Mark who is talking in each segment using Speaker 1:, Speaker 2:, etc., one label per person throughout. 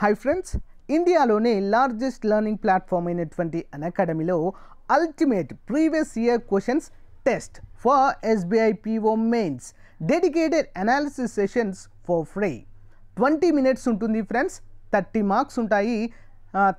Speaker 1: Hi friends ఇండియాలోనే largest learning platform అయినటువంటి అన్ అకాడమీలో ultimate previous year questions test for SBI PO mains dedicated analysis sessions for free twenty minutes ఉంటుంది friends thirty marks ఉంటాయి.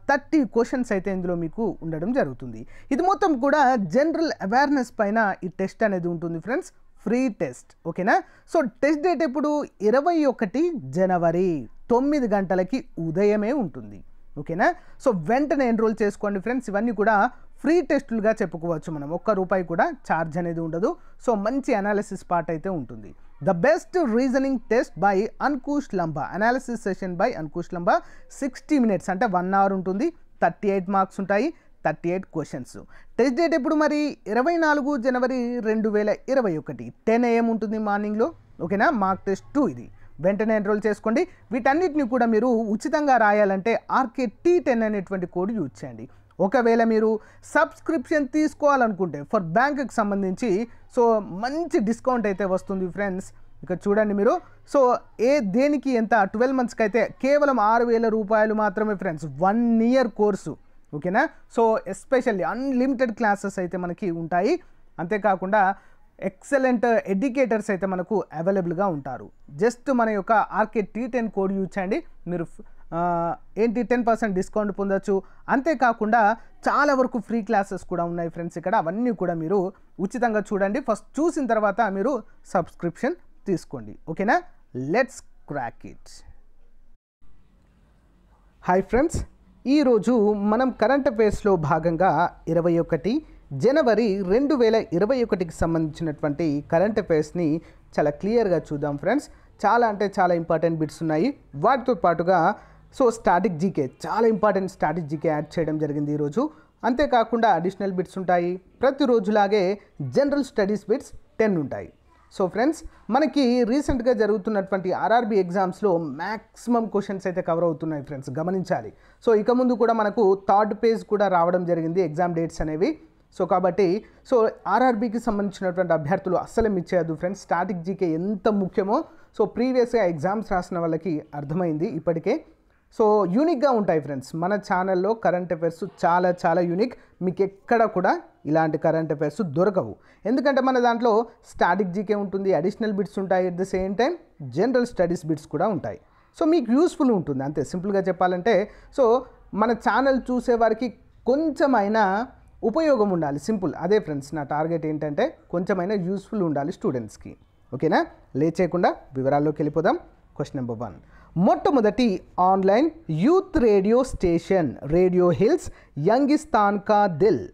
Speaker 1: Thirty questions అయితే ఇందులో మీకు ఉండడం జరుగుతుంది. ఇది మొత్తం కూడా జనరల్ అవేర్నెస్ పైన ఈ టెస్ట్ అనేది ఉంటుంది ఫ్రెండ్స్ ఫ్రీ టెస్ట్ ఓకేనా సో టెస్ట్ డేట్ ఎప్పుడు? ఇరవై ఒకటి జనవరి. తొమ్మిది గంటలకి ఉదయమే ఉంటుంది. ఓకేనా? సో వెంటనే ఎన్రోల్ చేసుకోండి ఫ్రెండ్స్ ఇవన్నీ కూడా ఫ్రీ టెస్టులుగా చెప్పుకోవచ్చు మనం. ఒక్క రూపాయి కూడా ఛార్జ్ అనేది ఉండదు. సో మంచి అనాలిసిస్ పార్ట్ అయితే ఉంటుంది. The best reasoning test by Ankush Lamba analysis session by Ankush Lamba sixty minutes అంటే వన్ అవర్ ఉంటుంది. థర్టీ ఎయిట్ మార్క్స్ ఉంటాయి. Thirty eight questions test date ఎప్పుడు మరి? ఇరవై నాలుగు జనవరి రెండు వేల ఇరవై ఒకటి. టెన్ ఏఎం ఉంటుంది మార్నింగ్లో ఓకేనా? మార్క్ టెస్ట్ టూ ఇది. వెంటనే ఎన్రోల్ చేసుకోండి. వీటన్నిటిని కూడా మీరు ఉచితంగా రాయాలంటే ఆర్కే టీ టెన్ అనేటువంటి కోడ్ యూజ్ చేయండి. ఒకవేళ మీరు సబ్స్క్రిప్షన్ తీసుకోవాలనుకుంటే ఫర్ బ్యాంకుకి సంబంధించి సో మంచి డిస్కౌంట్ అయితే వస్తుంది ఫ్రెండ్స్. ఇక చూడండి మీరు. సో ఏ దేనికి ఎంత ట్వెల్వ్ మంత్స్కి అయితే కేవలం ఆరు వేల రూపాయలు మాత్రమే ఫ్రెండ్స్ వన్ ఇయర్ కోర్సు. ఓకేనా? సో ఎస్పెషల్లీ అన్లిమిటెడ్ క్లాసెస్ అయితే మనకి ఉంటాయి. అంతేకాకుండా ఎక్సలెంట్ ఎడ్యుకేటర్స్ అయితే మనకు అవైలబుల్గా ఉంటారు. జస్ట్ మన యొక్క RK T ten code use చేయండి. మీరు ఏంటి టెన్ పర్సెంట్ డిస్కౌంట్ పొందొచ్చు. అంతేకాకుండా చాలా వరకు ఫ్రీ క్లాసెస్ కూడా ఉన్నాయి ఫ్రెండ్స్ ఇక్కడ. అవన్నీ కూడా మీరు ఉచితంగా చూడండి. ఫస్ట్ చూసిన తర్వాత మీరు సబ్స్క్రిప్షన్ తీసుకోండి. ఓకేనా? Let's crack it. Hi friends. ఈరోజు మనం కరెంట్ అఫేర్స్లో భాగంగా ఇరవై ఒకటి జనవరి రెండు వేల ఇరవై ఒకటికి సంబంధించినటువంటి కరెంట్ అఫైర్స్ని చాలా క్లియర్గా చూద్దాం ఫ్రెండ్స్ చాలా అంటే చాలా ఇంపార్టెంట్ బిట్స్ ఉన్నాయి. వాటితో పాటుగా సో స్టాటిక్ జీకే చాలా ఇంపార్టెంట్ స్టాటిక్ జీకే యాడ్ చేయడం జరిగింది ఈరోజు. అంతేకాకుండా అడిషనల్ బిట్స్ ఉంటాయి. ప్రతిరోజులాగే జనరల్ స్టడీస్ బిట్స్ టెన్ ఉంటాయి. సో ఫ్రెండ్స్ మనకి రీసెంట్గా జరుగుతున్నటువంటి ఆర్ఆర్బి ఎగ్జామ్స్లో మ్యాక్సిమం క్వశ్చన్స్ అయితే కవర్ అవుతున్నాయి ఫ్రెండ్స్ గమనించాలి. సో ఇక ముందు కూడా మనకు థర్డ్ పేజ్ కూడా రావడం జరిగింది ఎగ్జామ్ డేట్స్ అనేవి. సో కాబట్టి సో ఆర్ఆర్బికి సంబంధించినటువంటి అభ్యర్థులు అస్సలు మిస్ ఫ్రెండ్స్ స్టాటిక్ జీకే ఎంత ముఖ్యమో సో ప్రీవియస్గా ఎగ్జామ్స్ రాసిన వాళ్ళకి అర్థమైంది ఇప్పటికే. సో యూనిక్గా ఉంటాయి ఫ్రెండ్స్ మన ఛానల్లో కరెంట్ అఫైర్స్ చాలా చాలా యూనిక్ మీకు ఎక్కడ కూడా ఇలాంటి కరెంట్ అఫైర్స్ దొరకవు. ఎందుకంటే మన దాంట్లో స్టాటిక్ జీకే ఉంటుంది అడిషనల్ బిట్స్ ఉంటాయి at the same time general studies bits కూడా ఉంటాయి. సో మీకు యూస్ఫుల్ ఉంటుంది అంతే. సింపుల్గా చెప్పాలంటే సో మన ఛానల్ చూసేవారికి కొంచెమైనా ఉపయోగం ఉండాలి. సింపుల్. అదే ఫ్రెండ్స్ నా టార్గెట్ ఏంటంటే కొంచెమైనా యూస్ఫుల్ ఉండాలి స్టూడెంట్స్కి. ఓకేనా? లేచేయకుండా వివరాల్లోకి వెళ్ళిపోదాం. Question number one. మొట్టమొదటి online youth radio station radio hills Youngistan Ka Dil.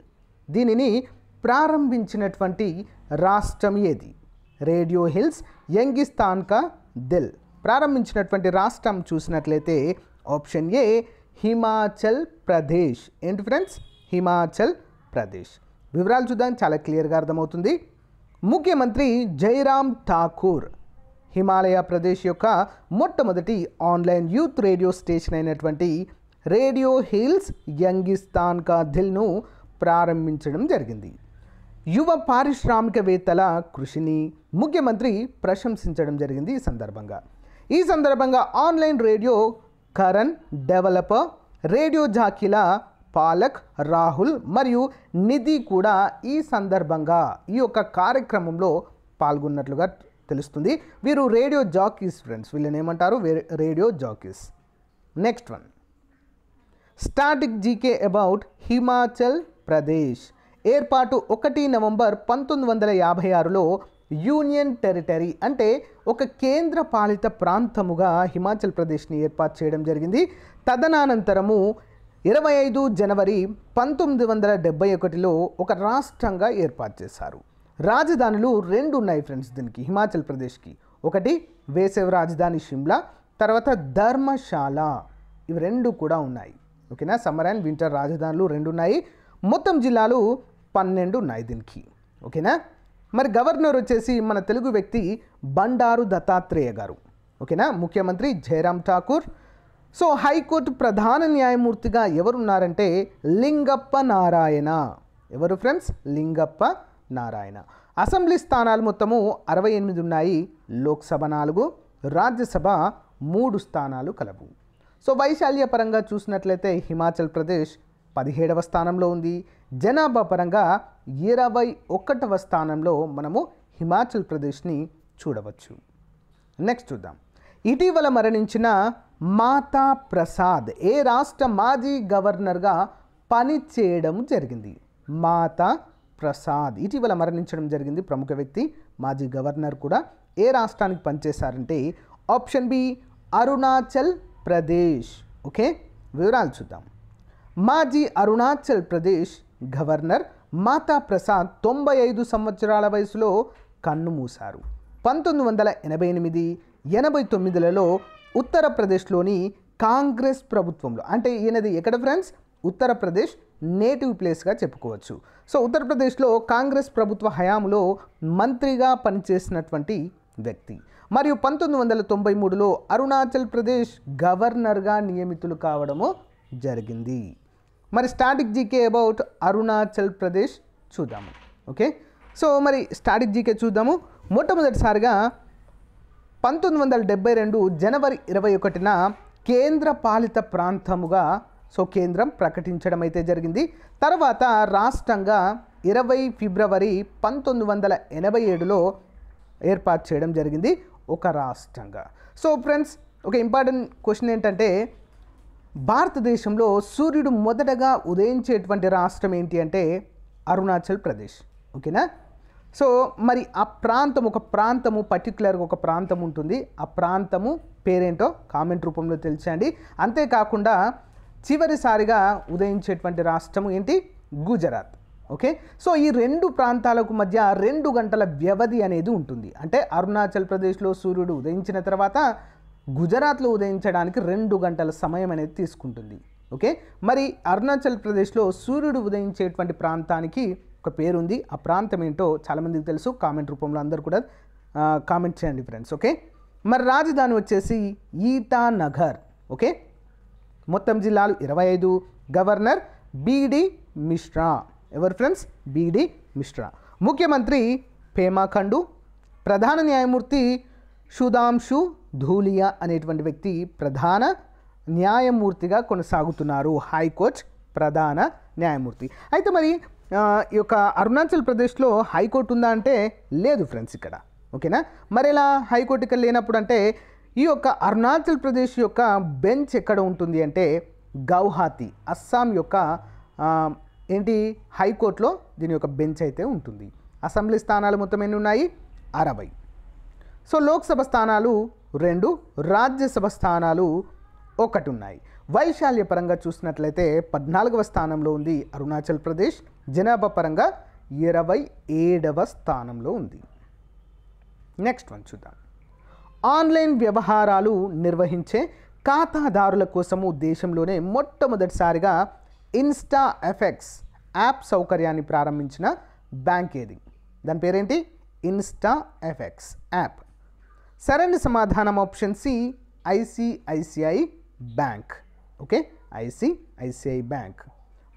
Speaker 1: దీనిని ప్రారంభించినటువంటి రాష్ట్రం ఏది? Radio hills Youngistan Ka Dil. ప్రారంభించినటువంటి రాష్ట్రం చూసినట్లయితే ఆప్షన్ ఏ హిమాచల్ ప్రదేశ్. ఏంటి ఫ్రెండ్స్? హిమాచల్ ప్రదేశ్. వివరాలు చూద్దాం. చాలా క్లియర్గా అర్థమవుతుంది. ముఖ్యమంత్రి జైరామ్ ఠాకూర్ హిమాలయ ప్రదేశ్ యొక్క మొట్టమొదటి ఆన్లైన్ యూత్ రేడియో స్టేషన్ అయినటువంటి రేడియో హిల్స్ యంగిస్తాన్ కా దిల్ను ప్రారంభించడం జరిగింది. యువ పారిశ్రామికవేత్తల కృషిని ముఖ్యమంత్రి ప్రశంసించడం జరిగింది ఈ సందర్భంగా. ఈ సందర్భంగా online radio Karan developer radio జాకీల Palak Rahul మరియు నిధి కూడా ఈ సందర్భంగా ఈ యొక్క కార్యక్రమంలో పాల్గొన్నట్లుగా తెలుస్తుంది. వీరు రేడియో జాకీస్ ఫ్రెండ్స్ వీళ్ళని ఏమంటారు? Radio jockeys. Next one static GK about Himachal Pradesh ఏర్పాటు ఒకటి నవంబర్ పంతొమ్మిది వందల యాభై ఆరులో యూనియన్ టెరిటరీ అంటే ఒక కేంద్ర పాలిత ప్రాంతముగా హిమాచల్ ప్రదేశ్ని ఏర్పాటు చేయడం జరిగింది. తదనానంతరము ఇరవై ఐదు జనవరి పంతొమ్మిది వందల డెబ్బై ఒకటిలో ఒక రాష్ట్రంగా ఏర్పాటు చేశారు. రాజధానులు రెండు ఉన్నాయి ఫ్రెండ్స్ దీనికి హిమాచల్ ప్రదేశ్కి. ఒకటి వేసవి రాజధాని షిమ్లా తర్వాత ధర్మశాల. ఇవి రెండు కూడా ఉన్నాయి. ఓకేనా? సమ్మర్ అండ్ వింటర్ రాజధానులు రెండు ఉన్నాయి. మొత్తం జిల్లాలు పన్నెండు ఉన్నాయి దీనికి. ఓకేనా? మరి గవర్నర్ వచ్చేసి మన తెలుగు వ్యక్తి బండారు దత్తాత్రేయ గారు. ఓకేనా? ముఖ్యమంత్రి జయరామ్ ఠాకూర్ సో హైకోర్టు ప్రధాన న్యాయమూర్తిగా ఎవరున్నారంటే లింగప్ప నారాయణ. ఎవరు ఫ్రెండ్స్? లింగప్ప నారాయణ. అసెంబ్లీ స్థానాలు మొత్తము అరవై ఎనిమిది ఉన్నాయి. లోక్సభ నాలుగు రాజ్యసభ మూడు స్థానాలు కలవు. సో వైశాల్య పరంగా చూసినట్లయితే హిమాచల్ ప్రదేశ్ పదిహేడవ స్థానంలో ఉంది. జనాభా పరంగా ఇరవై ఒకటవ స్థానంలో మనము హిమాచల్ ప్రదేశ్ని చూడవచ్చు. నెక్స్ట్ చూద్దాం. ఇటీవల మరణించిన మాతా ప్రసాద్ ఏ రాష్ట్ర మాజీ గవర్నర్గా పనిచేయడం జరిగింది? మాతా ప్రసాద్. ఇటీవల మరణించడం జరిగింది ప్రముఖ వ్యక్తి మాజీ గవర్నర్ కూడా. ఏ రాష్ట్రానికి పనిచేశారంటే option B Arunachal Pradesh. Okay? వివరాలు చూద్దాం. మాజీ అరుణాచల్ ప్రదేశ్ గవర్నర్ మాతా ప్రసాద్ తొంభై ఐదు సంవత్సరాల వయసులో కన్నుమూశారు పంతొమ్మిది వందల ఎనభై ఎనిమిది ఎనభై తొమ్మిదిలలో ఉత్తరప్రదేశ్లోని కాంగ్రెస్ ప్రభుత్వంలో. అంటే ఈయనది ఎక్కడ ఫ్రెండ్స్? ఉత్తరప్రదేశ్ నేటివ్ ప్లేస్గా చెప్పుకోవచ్చు. సో ఉత్తరప్రదేశ్లో కాంగ్రెస్ ప్రభుత్వ హయాంలో మంత్రిగా పనిచేసినటువంటి వ్యక్తి. మరియు పంతొమ్మిది వందల తొంభై మూడులో అరుణాచల్ ప్రదేశ్ గవర్నర్గా నియమితులు కావడము జరిగింది. మరి static GK about Arunachal Pradesh చూద్దాము. ఓకే? సో మరి స్టాటిక్ జీకే చూద్దాము. మొట్టమొదటిసారిగా పంతొమ్మిది వందల డెబ్బై రెండు జనవరి ఇరవై ఒకటిన కేంద్ర పాలిత ప్రాంతముగా సో కేంద్రం ప్రకటించడం అయితే జరిగింది. తర్వాత రాష్ట్రంగా ఇరవై ఫిబ్రవరి పంతొమ్మిది వందల ఎనభై ఏడులో ఏర్పాటు చేయడం జరిగింది ఒక రాష్ట్రంగా. సో ఫ్రెండ్స్ ఒక ఇంపార్టెంట్ క్వశ్చన్ ఏంటంటే భారతదేశంలో సూర్యుడు మొదటగా ఉదయించేటువంటి రాష్ట్రం ఏంటి అంటే అరుణాచల్ ప్రదేశ్. ఓకేనా? సో మరి ఆ ప్రాంతం ఒక ప్రాంతము పర్టికులర్గా ఒక ప్రాంతం ఉంటుంది. ఆ ప్రాంతము పేరేంటో కామెంట్ రూపంలో తెలిసండి. అంతేకాకుండా చివరిసారిగా ఉదయించేటువంటి రాష్ట్రం ఏంటి? గుజరాత్. ఓకే? సో ఈ రెండు ప్రాంతాలకు మధ్య రెండు గంటల వ్యవధి అనేది ఉంటుంది. అంటే అరుణాచల్ ప్రదేశ్లో సూర్యుడు ఉదయించిన తర్వాత గుజరాత్లో ఉదయించడానికి రెండు గంటల సమయం అనేది తీసుకుంటుంది. ఓకే? మరి అరుణాచల్ ప్రదేశ్లో సూర్యుడు ఉదయించేటువంటి ప్రాంతానికి ఒక పేరు ఉంది ఆ ప్రాంతం ఏంటో చాలామందికి తెలుసు. కామెంట్ రూపంలో అందరు కూడా కామెంట్ చేయండి ఫ్రెండ్స్ ఓకే? మరి రాజధాని వచ్చేసి ఈటానగర్ ఓకే? మొత్తం జిల్లాలు ఇరవై ఐదు. Governor BD Mishra. ఎవరు ఫ్రెండ్స్? బీడి మిశ్రా. ముఖ్యమంత్రి పేమా ఖండు ప్రధాన న్యాయమూర్తి సుధాంశు ధూలియా అనేటువంటి వ్యక్తి ప్రధాన న్యాయమూర్తిగా కొనసాగుతున్నారు. హైకోర్ట్ ప్రధాన న్యాయమూర్తి. అయితే మరి ఈ యొక్క అరుణాచల్ ప్రదేశ్లో హైకోర్టు ఉందా అంటే లేదు ఫ్రెండ్స్ ఇక్కడ. ఓకేనా? మరి ఇలా హైకోర్టు ఇక్కడ లేనప్పుడు అంటే ఈ యొక్క అరుణాచల్ ప్రదేశ్ యొక్క బెంచ్ ఎక్కడ ఉంటుంది అంటే గౌహాతి అస్సాం యొక్క ఏంటి హైకోర్టులో దీని యొక్క బెంచ్ అయితే ఉంటుంది. అసెంబ్లీ స్థానాలు మొత్తం ఎన్ని ఉన్నాయి? అరవై. సో లోక్సభ స్థానాలు రెండు రాజ్యసభ స్థానాలు ఒకటి ఉన్నాయి. వైశాల్య పరంగా చూసినట్లయితే పద్నాలుగవ స్థానంలో ఉంది అరుణాచల్ ప్రదేశ్ జనాభా పరంగా ఇరవై ఏడవ స్థానంలో ఉంది. నెక్స్ట్ వన్ చూద్దాం. ఆన్లైన్ వ్యవహారాలు నిర్వహించే ఖాతాదారుల కోసము దేశంలోనే మొట్టమొదటిసారిగా ఇన్స్టా ఎఫెక్స్ యాప్ సౌకర్యాన్ని ప్రారంభించిన బ్యాంక్ ఏది? దాని పేరేంటి? Insta FX app. సరైన సమాధానం option C ICICI bank. Okay? ICICI bank.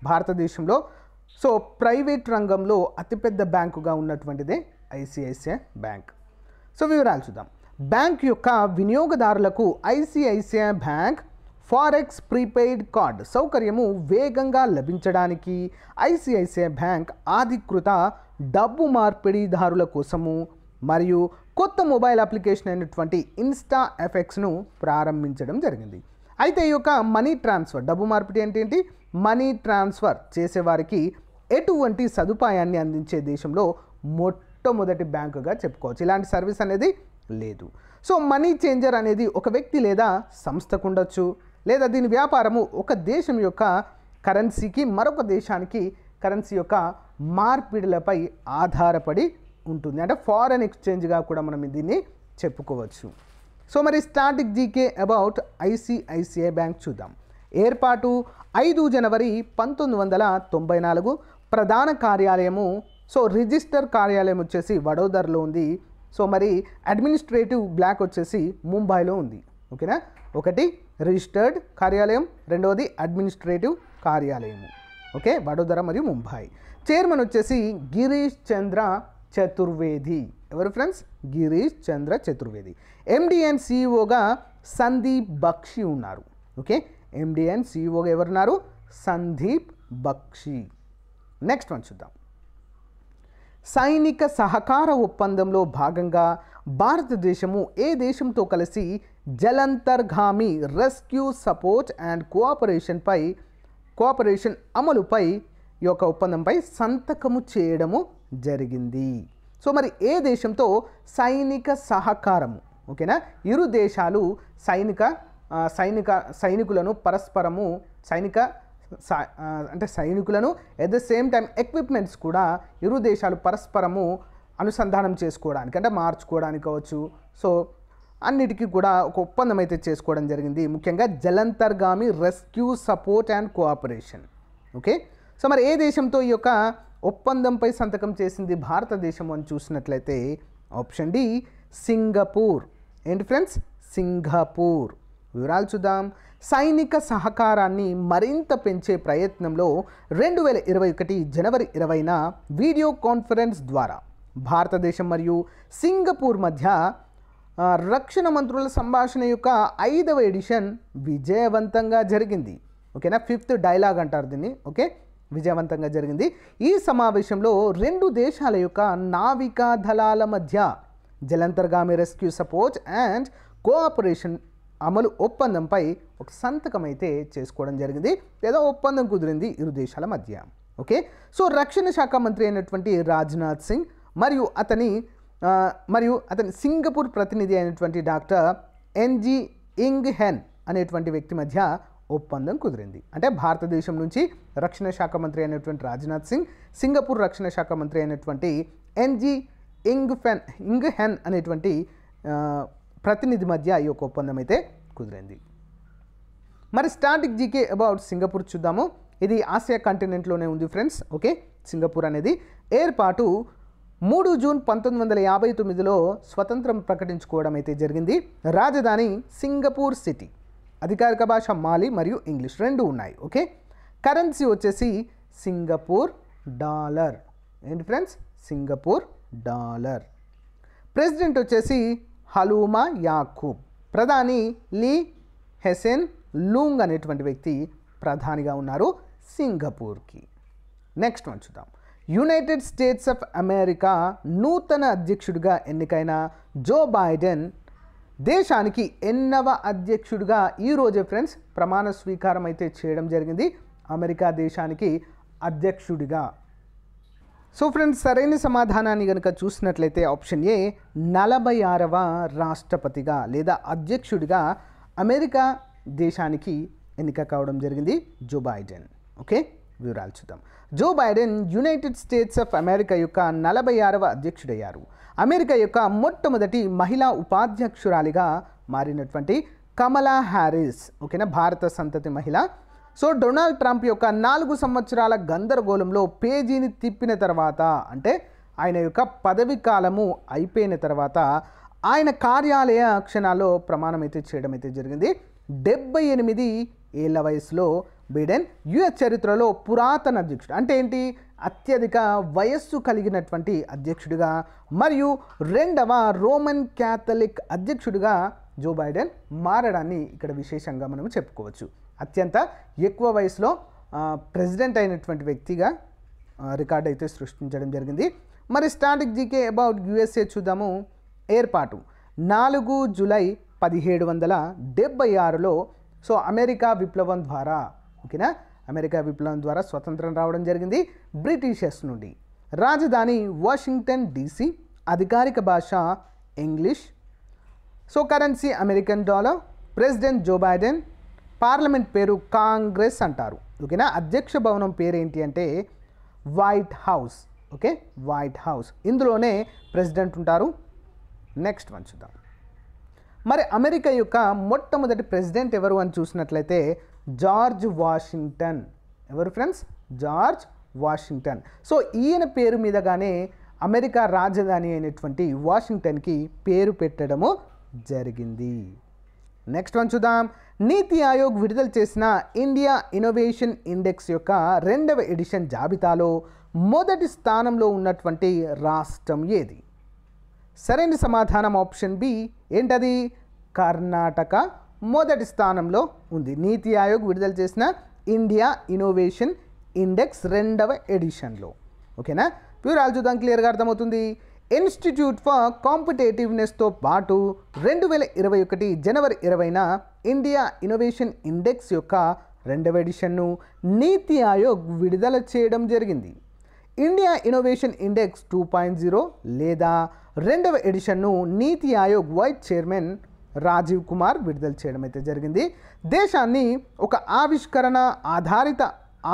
Speaker 1: భారతదేశంలో సో ప్రైవేట్ రంగంలో అతిపెద్ద బ్యాంకుగా ఉన్నటువంటిదే ఐసిఐసిఐ బ్యాంక్. సో వివరాలు చూద్దాం. బ్యాంక్ యొక్క వినియోగదారులకు ICICI bank forex prepaid card సౌకర్యము వేగంగా లభించడానికి ఐసిఐసిఐ బ్యాంక్ అధికృత డబ్బు మార్పిడిదారుల కోసము మరియు కొత్త మొబైల్ అప్లికేషన్ అయినటువంటి ఇన్స్టా ఎఫెక్స్ను ప్రారంభించడం జరిగింది. అయితే ఈ యొక్క మనీ ట్రాన్స్ఫర్ డబ్బు మార్పిడి అంటే ఏంటి? మనీ ట్రాన్స్ఫర్ చేసేవారికి ఎటువంటి సదుపాయాన్ని అందించే దేశంలో మొట్టమొదటి బ్యాంకుగా చెప్పుకోవచ్చు. ఇలాంటి సర్వీస్ అనేది లేదు. సో మనీ చేంజర్ అనేది ఒక వ్యక్తి లేదా సంస్థకు ఉండొచ్చు లేదా దీని వ్యాపారము ఒక దేశం యొక్క కరెన్సీకి మరొక దేశానికి కరెన్సీ యొక్క మార్పిడిలపై ఆధారపడి ఉంటుంది. అంటే ఫారెన్ ఎక్స్చేంజ్గా కూడా మనం దీన్ని చెప్పుకోవచ్చు. సో మరి static GK about ICICI bank చూద్దాం. ఏర్పాటు ఐదు జనవరి పంతొమ్మిది వందల తొంభై నాలుగు ప్రధాన కార్యాలయము సో రిజిస్టర్ కార్యాలయం వచ్చేసి వడోదరలో ఉంది. సో మరి అడ్మినిస్ట్రేటివ్ బ్లాక్ వచ్చేసి ముంబైలో ఉంది. ఓకేనా? ఒకటి రిజిస్టర్డ్ కార్యాలయం రెండవది అడ్మినిస్ట్రేటివ్ కార్యాలయము. ఓకే? వడోదర మరియు ముంబై. చైర్మన్ వచ్చేసి గిరీష్ చంద్ర చతుర్వేది. ఎవరు friends? Girish Chandra Chaturvedi. MD and సిఇఓగా Sandeep Bakshi ఉన్నారు. ఓకే? ఎండి అండ్ సిఇఓగా ఎవరున్నారు? సందీప్ బక్షి. నెక్స్ట్ వన్ చూద్దాం. సైనిక సహకార ఒప్పందంలో భాగంగా భారతదేశము ఏ దేశంతో కలిసి జలంతర్గామి రెస్క్యూ సపోర్ట్ అండ్ కోఆపరేషన్పై కోఆపరేషన్ అమలుపై ఈ యొక్క ఒప్పందంపై సంతకము చేయడము జరిగింది. సో మరి ఏ దేశంతో సైనిక సహకారము ఓకేనా? ఇరు దేశాలు సైనిక సైనిక సైనికులను పరస్పరము సైనిక అంటే సైనికులను at the same time equipments కూడా ఇరు దేశాలు పరస్పరము అనుసంధానం చేసుకోవడానికి అంటే మార్చుకోవడానికి కావచ్చు. సో అన్నిటికీ కూడా ఒక ఒప్పందం అయితే చేసుకోవడం జరిగింది. ముఖ్యంగా జలంతర్గామి rescue support and cooperation okay? So మరి ఏ దేశంతో ఈ యొక్క ఒప్పందంపై సంతకం చేసింది భారతదేశం అని చూసినట్లయితే ఆప్షన్ డి సింగపూర్. ఏంటి ఫ్రెండ్స్? సింగపూర్. వివరాలు చూద్దాం. సైనిక సహకారాన్ని మరింత పెంచే ప్రయత్నంలో రెండు వేల ఇరవై ఒకటి జనవరి ఇరవైన వీడియో కాన్ఫరెన్స్ ద్వారా భారతదేశం మరియు సింగపూర్ మధ్య రక్షణ మంత్రుల సంభాషణ యొక్క ఐదవ ఎడిషన్ విజయవంతంగా జరిగింది. ఓకేనా? ఫిఫ్త్ డైలాగ్ అంటారు దీన్ని. ఓకే? విజయవంతంగా జరిగింది. ఈ సమావేశంలో రెండు దేశాల యొక్క నావికా దళాల మధ్య జలంతర్గామి రెస్క్యూ సపోర్ట్ అండ్ కోఆపరేషన్ అమలు ఒప్పందంపై ఒక సంతకం అయితే చేసుకోవడం జరిగింది. లేదా ఒప్పందం కుదిరింది ఇరు దేశాల మధ్య. ఓకే? సో రక్షణ శాఖ మంత్రి అయినటువంటి రాజ్నాథ్ సింగ్ మరియు అతని మరియు అతని సింగపూర్ ప్రతినిధి అయినటువంటి డాక్టర్ ఎన్జి ఇంగ్ హెన్ అనేటువంటి వ్యక్తి మధ్య ఒప్పందం కుదిరింది. అంటే భారతదేశం నుంచి రక్షణ శాఖ మంత్రి అయినటువంటి రాజ్నాథ్ సింగ్ సింగపూర్ రక్షణ శాఖ మంత్రి అయినటువంటి ఎన్జి ఇంగ్ ఫెన్ ఇంగ్ హెన్ అనేటువంటి ప్రతినిధి మధ్య ఈ యొక్క ఒప్పందం అయితే కుదిరింది. మరి స్టాటిక్ జీకే అబౌట్ సింగపూర్ చూద్దాము. ఇది ఆసియా కంటినెంట్లోనే ఉంది ఫ్రెండ్స్. ఓకే సింగపూర్ అనేది ఏర్పాటు మూడు జూన్ పంతొమ్మిది వందల యాభై తొమ్మిదిలో స్వతంత్రం ప్రకటించుకోవడం అయితే జరిగింది. రాజధాని సింగపూర్ సిటీ. అధికారిక భాష మాలి మరియు ఇంగ్లీష్ రెండు ఉన్నాయి ఓకే? కరెన్సీ వచ్చేసి సింగపూర్ డాలర్. ఏంటి ఫ్రెండ్స్? Singapore dollar. ప్రెసిడెంట్ వచ్చేసి హలూమా యాకూబ్. ప్రధాని లీ హెసెన్ లూంగ్ అనేటువంటి వ్యక్తి ప్రధానిగా ఉన్నారు సింగపూర్కి. నెక్స్ట్ వన్ చూద్దాం. యునైటెడ్ స్టేట్స్ ఆఫ్ అమెరికా నూతన అధ్యక్షుడిగా ఎన్నికైన జో బైడెన్ దేశానికి ఎన్నవ అధ్యక్షుడిగా ఈరోజే ఫ్రెండ్స్ ప్రమాణ స్వీకారం అయితే చేయడం జరిగింది. అమెరికా దేశానికి అధ్యక్షుడిగా. సో ఫ్రెండ్స్ సరైన సమాధానాన్ని కనుక చూసినట్లయితే ఆప్షన్ ఏ నలభై ఆరవ రాష్ట్రపతిగా లేదా అధ్యక్షుడిగా అమెరికా దేశానికి ఎన్నిక కావడం జరిగింది జో బైడెన్. ఓకే? వివరాలు చూద్దాం. Joe Biden United States of America యొక్క నలభై ఆరవ అధ్యక్షుడయ్యారు. అమెరికా యొక్క మొట్టమొదటి మహిళా ఉపాధ్యక్షురాలిగా మారినటువంటి కమలా హ్యారిస్ ఓకేనా? భారత సంతతి మహిళ. సో డొనాల్డ్ ట్రంప్ యొక్క నాలుగు సంవత్సరాల గందరగోళంలో పేజీని తిప్పిన తర్వాత అంటే ఆయన యొక్క పదవి కాలము అయిపోయిన తర్వాత ఆయన కార్యాలయ క్షణాల్లో ప్రమాణం అయితే చేయడం అయితే జరిగింది. డెబ్బై ఎనిమిది ఏళ్ళ వయసులో బైడెన్ యుఎస్ చరిత్రలో పురాతన అధ్యక్షుడు. అంటే ఏంటి? అత్యధిక వయస్సు కలిగినటువంటి అధ్యక్షుడిగా మరియు రెండవ రోమన్ క్యాథలిక్ అధ్యక్షుడిగా జో బైడెన్ మారడాన్ని ఇక్కడ విశేషంగా మనం చెప్పుకోవచ్చు. అత్యంత ఎక్కువ వయసులో ప్రెసిడెంట్ అయినటువంటి వ్యక్తిగా ఆ, రికార్డ్ అయితే సృష్టించడం జరిగింది. మరి స్టాటిక్ జీకే అబౌట్ యుఎస్ఏ చూద్దాము. ఏర్పాటు నాలుగు జూలై పదిహేడు వందల డెబ్బై ఆరులో సో అమెరికా విప్లవం ద్వారా ఓకేనా? అమెరికా విప్లవం ద్వారా స్వతంత్రం రావడం జరిగింది బ్రిటిషర్స్ నుండి. రాజధాని వాషింగ్టన్ డీసీ అధికారిక భాష English. So currency American dollar president Joe Biden parliament పేరు కాంగ్రెస్ అంటారు. ఓకేనా? అధ్యక్ష భవనం పేరు ఏంటి అంటే White House. Okay? White House. ఇందులోనే ప్రెసిడెంట్ ఉంటారు. నెక్స్ట్ వన్ చూద్దాం. మరి అమెరికా యొక్క మొట్టమొదటి ప్రెసిడెంట్ ఎవరు అని చూసినట్లయితే జార్జ్ వాషింగ్టన్. ఎవరు ఫ్రెండ్స్? George Washington. సో ఈయన పేరు మీదగానే అమెరికా రాజధాని అయినటువంటి వాషింగ్టన్కి పేరు పెట్టడము జరిగింది. నెక్స్ట్ వన్ చూద్దాం. నీతి ఆయోగ్ విడుదల చేసిన ఇండియా ఇన్నోవేషన్ ఇండెక్స్ యొక్క రెండవ ఎడిషన్ జాబితాలో మొదటి స్థానంలో ఉన్నటువంటి రాష్ట్రం ఏది? సరైన సమాధానం ఆప్షన్ బి ఏంటది? కర్ణాటక. మొదటి స్థానంలో ఉంది. నీతి ఆయోగ్ విడుదల చేసిన ఇండియా ఇన్నోవేషన్ ఇండెక్స్ రెండవ ఎడిషన్లో. ఓకేనా? వివరాలు చూద్దాం క్లియర్గా అర్థమవుతుంది. ఇన్స్టిట్యూట్ ఫర్ కాంపిటేటివ్నెస్తో పాటు రెండు వేల ఇరవై ఒకటి జనవరి ఇరవైన ఇండియా ఇన్నోవేషన్ ఇండెక్స్ యొక్క రెండవ ఎడిషన్ను నీతి ఆయోగ్ విడుదల చేయడం జరిగింది. India innovation index two point zero లేదా రెండవ ఎడిషన్ను నీతి ఆయోగ్ వైస్ చైర్మన్ రాజీవ్ కుమార్ విడుదల చేయడం అయితే జరిగింది. దేశాన్ని ఒక ఆవిష్కరణ ఆధారిత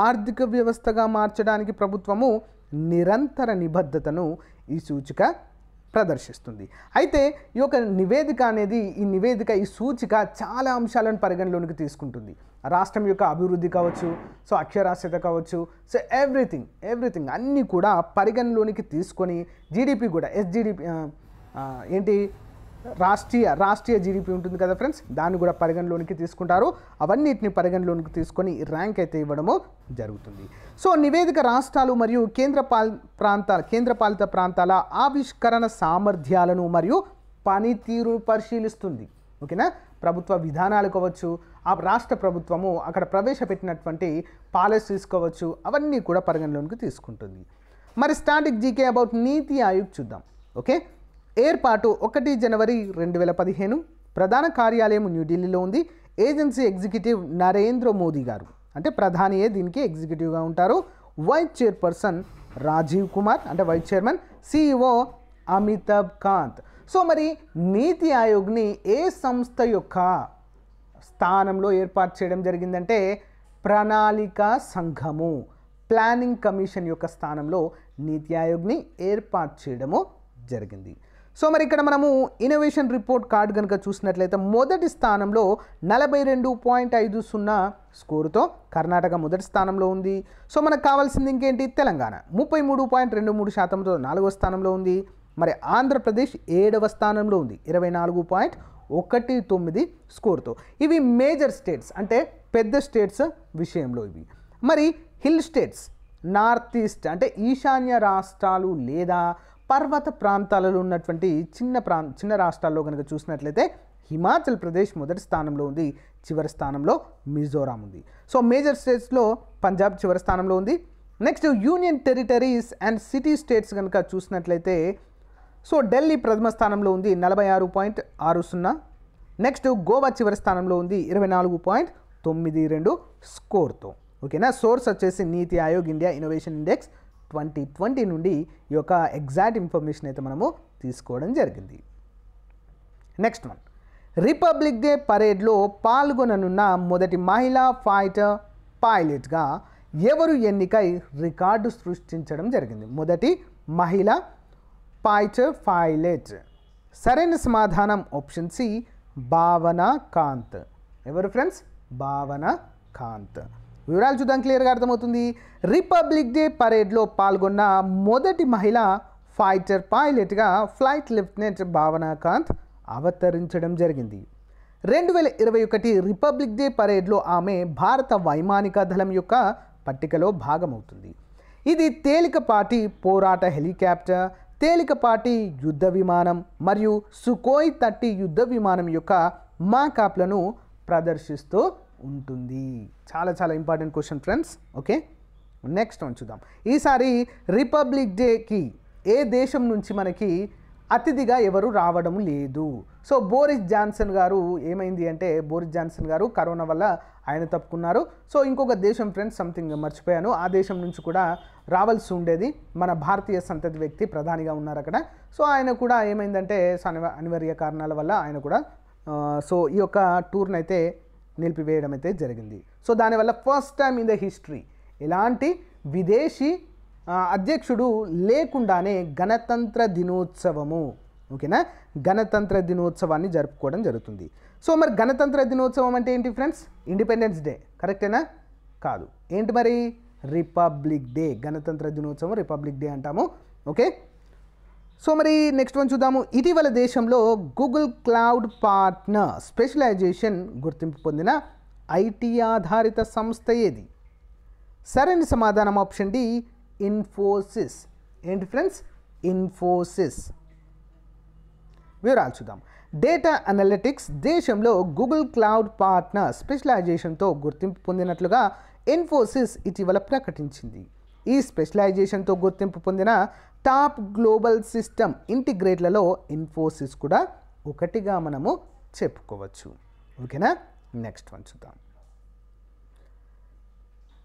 Speaker 1: ఆర్థిక వ్యవస్థగా మార్చడానికి ప్రభుత్వము నిరంతర నిబద్ధతను ఈ సూచిక ప్రదర్శిస్తుంది. అయితే ఈ యొక్క నివేదిక అనేది ఈ నివేదిక ఈ సూచిక చాలా అంశాలను పరిగణలోనికి తీసుకుంటుంది. రాష్ట్రం యొక్క అభివృద్ధి కావచ్చు సో అక్షరాస్యత కావచ్చు సో ఎవ్రీథింగ్ ఎవ్రీథింగ్ అన్నీ కూడా పరిగణలోనికి తీసుకొని జీడిపి కూడా ఎస్జిడిపి ఏంటి రాష్ట్రీయ రాష్ట్రీయ జీడిపి ఉంటుంది కదా ఫ్రెండ్స్? దాన్ని కూడా పరిగణలోనికి తీసుకుంటారు. అవన్నిటిని పరిగణలోనికి తీసుకొని ర్యాంక్ అయితే ఇవ్వడము జరుగుతుంది. సో నివేదిక రాష్ట్రాలు మరియు కేంద్ర పాల్ ప్రాంతాల కేంద్రపాలిత ప్రాంతాల ఆవిష్కరణ సామర్థ్యాలను మరియు పనితీరు పరిశీలిస్తుంది. ఓకేనా? ప్రభుత్వ విధానాలు కావచ్చు ఆ రాష్ట్ర ప్రభుత్వము అక్కడ ప్రవేశపెట్టినటువంటి పాలసీస్ కావచ్చు అవన్నీ కూడా పరిగణలోనికి తీసుకుంటుంది. మరి స్టాటిక్ జీకే అబౌట్ నీతి ఆయోగ్ చూద్దాం. ఓకే? ఏర్పాటు ఒకటి జనవరి రెండు వేల పదిహేను ప్రధాన కార్యాలయం న్యూఢిల్లీలో ఉంది. ఏజెన్సీ ఎగ్జిక్యూటివ్ నరేంద్ర మోదీ గారు. అంటే ప్రధానియే దీనికి ఎగ్జిక్యూటివ్గా ఉంటారు? వైస్ చైర్పర్సన్ రాజీవ్ కుమార్ అంటే vice chairman CEO Amitabh Kant. So మరి నీతి ఆయోగ్ని ఏ సంస్థ యొక్క స్థానంలో ఏర్పాటు చేయడం జరిగిందంటే ప్రణాళిక సంఘము. ప్లానింగ్ కమిషన్ యొక్క స్థానంలో నీతి ఆయోగ్ని ఏర్పాటు చేయడము జరిగింది. సో మరి ఇక్కడ మనము ఇన్నోవేషన్ రిపోర్ట్ కార్డ్ కనుక చూసినట్లయితే మొదటి స్థానంలో నలభై రెండు పాయింట్ ఐదు సున్నా స్కోరుతో కర్ణాటక మొదటి స్థానంలో ఉంది. సో మనకు కావాల్సింది ఇంకేంటి? తెలంగాణ. ముప్పై మూడు పాయింట్ రెండు మూడు శాతంతో నాలుగో స్థానంలో ఉంది. మరి ఆంధ్రప్రదేశ్ ఏడవ స్థానంలో ఉంది. ఇరవై నాలుగు పాయింట్ ఒకటి తొమ్మిది స్కోర్తో. ఇవి మేజర్ స్టేట్స్ అంటే పెద్ద స్టేట్స్ విషయంలో ఇవి. మరి హిల్ స్టేట్స్ నార్త్ ఈస్ట్ అంటే ఈశాన్య రాష్ట్రాలు లేదా పర్వత ప్రాంతాలలో ఉన్నటువంటి చిన్న ప్రాం చిన్న రాష్ట్రాల్లో కనుక చూసినట్లయితే హిమాచల్ ప్రదేశ్ మొదటి స్థానంలో ఉంది చివరి స్థానంలో మిజోరాం ఉంది. సో మేజర్ స్టేట్స్లో పంజాబ్ చివరి స్థానంలో ఉంది. Next union territories and city states కనుక చూసినట్లయితే సో ఢిల్లీ ప్రథమ స్థానంలో ఉంది నలభై ఆరు పాయింట్ ఆరు సున్నా. నెక్స్ట్ గోవా చివరి స్థానంలో ఉంది ఇరవై నాలుగు పాయింట్ తొమ్మిది రెండు స్కోర్తో. ఓకేనా? సోర్స్ వచ్చేసి NITI Aayog India innovation index twenty twenty నుండి ఈ యొక్క ఎగ్జాక్ట్ ఇన్ఫర్మేషన్ అయితే మనము తీసుకోవడం జరిగింది. Next one. రిపబ్లిక్ డే పరేడ్లో పాల్గొననున్న మొదటి మహిళా ఫైటర్ పైలట్గా ఎవరు ఎన్నికై రికార్డు సృష్టించడం జరిగింది? మొదటి మహిళ పైటర్ పైలట్. సరైన సమాధానం ఆప్షన్ సి భావన కాంత్. ఎవరు ఫ్రెండ్స్? భావన కాంత్. వివరాలు చూద్దాం క్లియర్గా అర్థమవుతుంది. రిపబ్లిక్ డే పరేడ్లో పాల్గొన్న మొదటి మహిళ ఫైటర్ పైలట్గా ఫ్లైట్ లెఫ్టినెంట్ భావనాకాంత్ అవతరించడం జరిగింది. రెండు వేల ఇరవై ఒకటి రిపబ్లిక్ డే పరేడ్లో ఆమె భారత వైమానిక దళం యొక్క పట్టికలో భాగమవుతుంది. ఇది తేలికపాటి పోరాట హెలికాప్టర్ తేలికపాటి యుద్ధ విమానం మరియు సుకోయ్ థర్టీ యుద్ధ విమానం యొక్క మాకాప్లను ప్రదర్శిస్తూ ఉంటుంది. చాలా చాలా important question friends okay next one చూద్దాం. ఈసారి రిపబ్లిక్ డేకి ఏ దేశం నుంచి మనకి అతిథిగా ఎవరు రావడం లేదు? సో బోరిస్ జాన్సన్ గారు ఏమైంది అంటే బోరిస్ జాన్సన్ గారు కరోనా వల్ల ఆయన తప్పుకున్నారు. సో ఇంకొక దేశం ఫ్రెండ్స్ సంథింగ్ మర్చిపోయాను. ఆ దేశం నుంచి కూడా రావాల్సి ఉండేది మన భారతీయ సంతతి వ్యక్తి ప్రధానిగా ఉన్నారు అక్కడ. సో ఆయన కూడా ఏమైందంటే అనివార్య కారణాల వల్ల ఆయన కూడా సో ఈ యొక్క టూర్ని అయితే నిలిపివేయడం అయితే జరిగింది. సో దానివల్ల first time in the history ఎలాంటి విదేశీ అధ్యక్షుడు లేకుండానే గణతంత్ర దినోత్సవము ఓకేనా? గణతంత్ర దినోత్సవాన్ని జరుపుకోవడం జరుగుతుంది. సో మరి గణతంత్ర దినోత్సవం అంటే ఏంటి ఫ్రెండ్స్? ఇండిపెండెన్స్ డే కరెక్టేనా? కాదు. ఏంటి మరి? రిపబ్లిక్ డే గణతంత్ర దినోత్సవం రిపబ్లిక్ డే అంటాము ఓకే? సో మరి నెక్స్ట్ వన్ చూద్దాము. ఇటీవల దేశంలో గూగుల్ క్లౌడ్ పార్ట్నర్ స్పెషలైజేషన్ గుర్తింపు పొందిన ఐటీ ఆధారిత సంస్థ ఏది? సరైన సమాధానం ఆప్షన్ డి ఇన్ఫోసిస్ ఏంటి ఫ్రెండ్స్ ఇన్ఫోసిస్ వివరాలు చూద్దాం. డేటా అనలిటిక్స్ దేశంలో గూగుల్ క్లౌడ్ పార్ట్నర్ స్పెషలైజేషన్తో గుర్తింపు పొందినట్లుగా ఇన్ఫోసిస్ ఇటీవల ప్రకటించింది. ఈ స్పెషలైజేషన్తో గుర్తింపు పొందిన టాప్ గ్లోబల్ సిస్టమ్ ఇంటిగ్రేట్లలో ఇన్ఫోసిస్ కూడా ఒకటిగా మనము చెప్పుకోవచ్చు. ఓకేనా? నెక్స్ట్ వన్ చూద్దాం.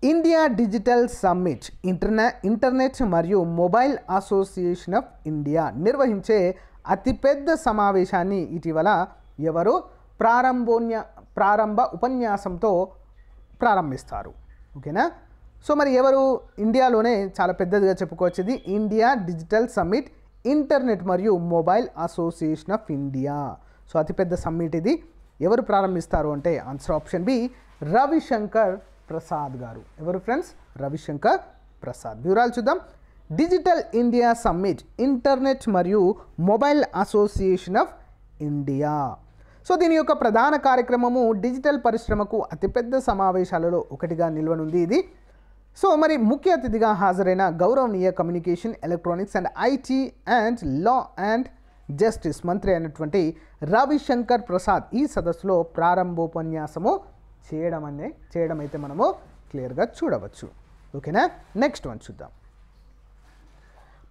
Speaker 1: India digital summit internet internet మరియు మొబైల్ అసోసియేషన్ ఆఫ్ ఇండియా నిర్వహించే అతిపెద్ద సమావేశాన్ని ఇటీవల ఎవరు ప్రారంభోన్య ప్రారంభ ఉపన్యాసంతో ప్రారంభిస్తారు. ఓకేనా? సో మరి ఎవరు ఇండియాలోనే చాలా పెద్దదిగా చెప్పుకోవచ్చు ఇది ఇండియా డిజిటల్ సమ్మిట్ ఇంటర్నెట్ మరియు mobile association of India. So అతిపెద్ద సమ్మిట్ ఇది. ఎవరు ప్రారంభిస్తారు అంటే answer option B Ravi Shankar Prasad గారు. ఎవరు ఫ్రెండ్స్? రవిశంకర్ ప్రసాద్. వివరాలు చూద్దాం. డిజిటల్ ఇండియా సమ్మిట్ ఇంటర్నెట్ మరియు mobile association of India. So దీని యొక్క ప్రధాన కార్యక్రమము డిజిటల్ పరిశ్రమకు అతిపెద్ద సమావేశాలలో ఒకటిగా నిల్వనుంది ఇది. సో మరి ముఖ్య అతిథిగా హాజరైన గౌరవనీయ communication electronics and IT and law and justice మంత్రి అయినటువంటి రవిశంకర్ ప్రసాద్ ఈ సదస్సులో ప్రారంభోపన్యాసము చేయడం అనే చేయడం అయితే మనము క్లియర్గా చూడవచ్చు. ఓకేనా? నెక్స్ట్ వన్ చూద్దాం.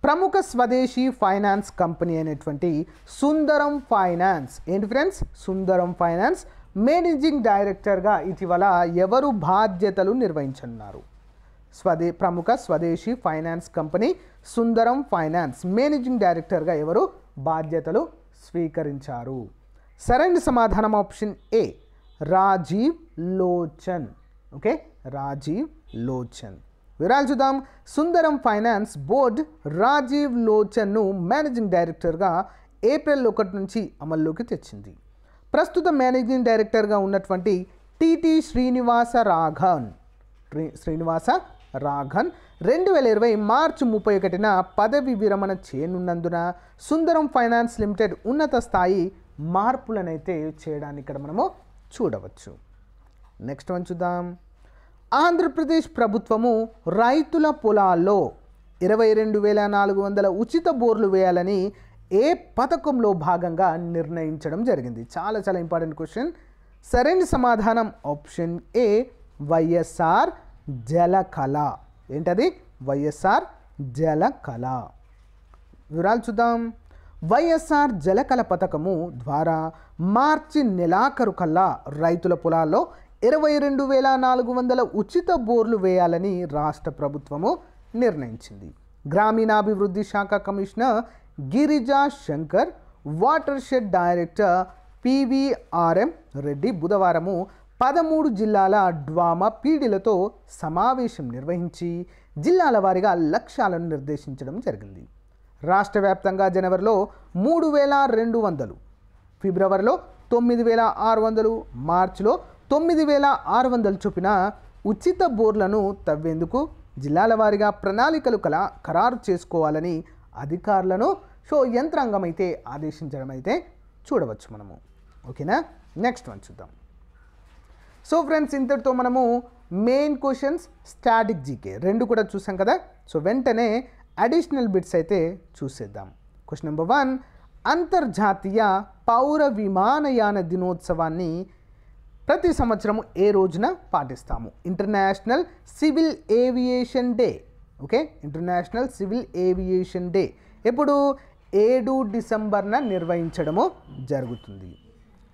Speaker 1: ప్రముఖ స్వదేశీ ఫైనాన్స్ కంపెనీ అయినటువంటి సుందరం ఫైనాన్స్. ఏంటి ఫ్రెండ్స్? సుందరం ఫైనాన్స్ మేనేజింగ్ డైరెక్టర్గా ఇటీవల ఎవరు బాధ్యతలు నిర్వహించనున్నారు? స్వదే ప్రముఖ స్వదేశీ finance company Sundaram finance managing డైరెక్టర్గా ఎవరు? బాధ్యతలు స్వీకరించారు. సరైన సమాధానం option A Rajiv Lochan. Okay Rajiv Lochan. వివరాలు చూద్దాం. సుందరం ఫైనాన్స్ బోర్డ్ రాజీవ్ లోచన్ను మేనేజింగ్ డైరెక్టర్గా ఏప్రిల్ ఒకటి నుంచి అమల్లోకి తెచ్చింది. ప్రస్తుత మేనేజింగ్ డైరెక్టర్గా ఉన్నటువంటి టిటి శ్రీనివాస రాఘన్ శ్రీ- శ్రీనివాస రాఘన్. రెండు వేల ఇరవై మార్చి ముప్పై ఒకటిన పదవి విరమణ చేయనున్నందున సుందరం ఫైనాన్స్ లిమిటెడ్ ఉన్నత స్థాయి మార్పులనైతే చేయడాన్ని ఇక్కడ మనము చూడవచ్చు. నెక్స్ట్ వన్ చూద్దాం. ఆంధ్రప్రదేశ్ ప్రభుత్వము రైతుల పొలాల్లో ఇరవై రెండు వేల నాలుగు వందల ఉచిత బోర్లు వేయాలని ఏ పథకంలో భాగంగా నిర్ణయించడం జరిగింది? చాలా చాలా ఇంపార్టెంట్ క్వశ్చన్. సరైన సమాధానం ఆప్షన్ ఏ వైఎస్ఆర్ జలకళ. ఏంటది? వైఎస్ఆర్ జలకళ. వివరాలు చూద్దాం. వైఎస్ఆర్ జలకళ పథకము ద్వారా మార్చి నెలాఖరు కల్లా రైతుల పొలాల్లో ఇరవై రెండు వేల నాలుగు వందల ఉచిత బోర్లు వేయాలని రాష్ట్ర ప్రభుత్వము నిర్ణయించింది. గ్రామీణాభివృద్ధి శాఖ commissioner Girija Shankar water shed director PVRM Reddy బుధవారము పదమూడు జిల్లాల డ్వామా పీడిలతో సమావేశం నిర్వహించి జిల్లాల వారీగా లక్ష్యాలను నిర్దేశించడం జరిగింది. రాష్ట్ర వ్యాప్తంగా జనవరిలో మూడు వేల రెండు వందలు ఫిబ్రవరిలో తొమ్మిది వేల ఆరు వందలు మార్చిలో తొమ్మిది వేల ఆరు వందలు చొప్పున ఉచిత బోర్లను తవ్వేందుకు జిల్లాల వారీగా ప్రణాళికలు కల ఖరారు చేసుకోవాలని అధికారులను సో యంత్రాంగం అయితే ఆదేశించడం అయితే చూడవచ్చు మనము. ఓకేనా? నెక్స్ట్ వన్ చూద్దాం. సో ఫ్రెండ్స్ ఇంతటితో మనము మెయిన్ క్వశ్చన్స్ స్టాటిక్ జీకే రెండు కూడా చూసాం కదా. సో వెంటనే అడిషనల్ బిట్స్ అయితే చూసేద్దాం. క్వశ్చన్ నెంబర్ వన్ అంతర్జాతీయ పౌర విమానయాన దినోత్సవాన్ని ప్రతి సంవత్సరం ఏ రోజున పాటిస్తాము? International civil aviation day okay international civil aviation day ఎప్పుడు? ఏడు డిసెంబర్న నిర్వహించడము జరుగుతుంది.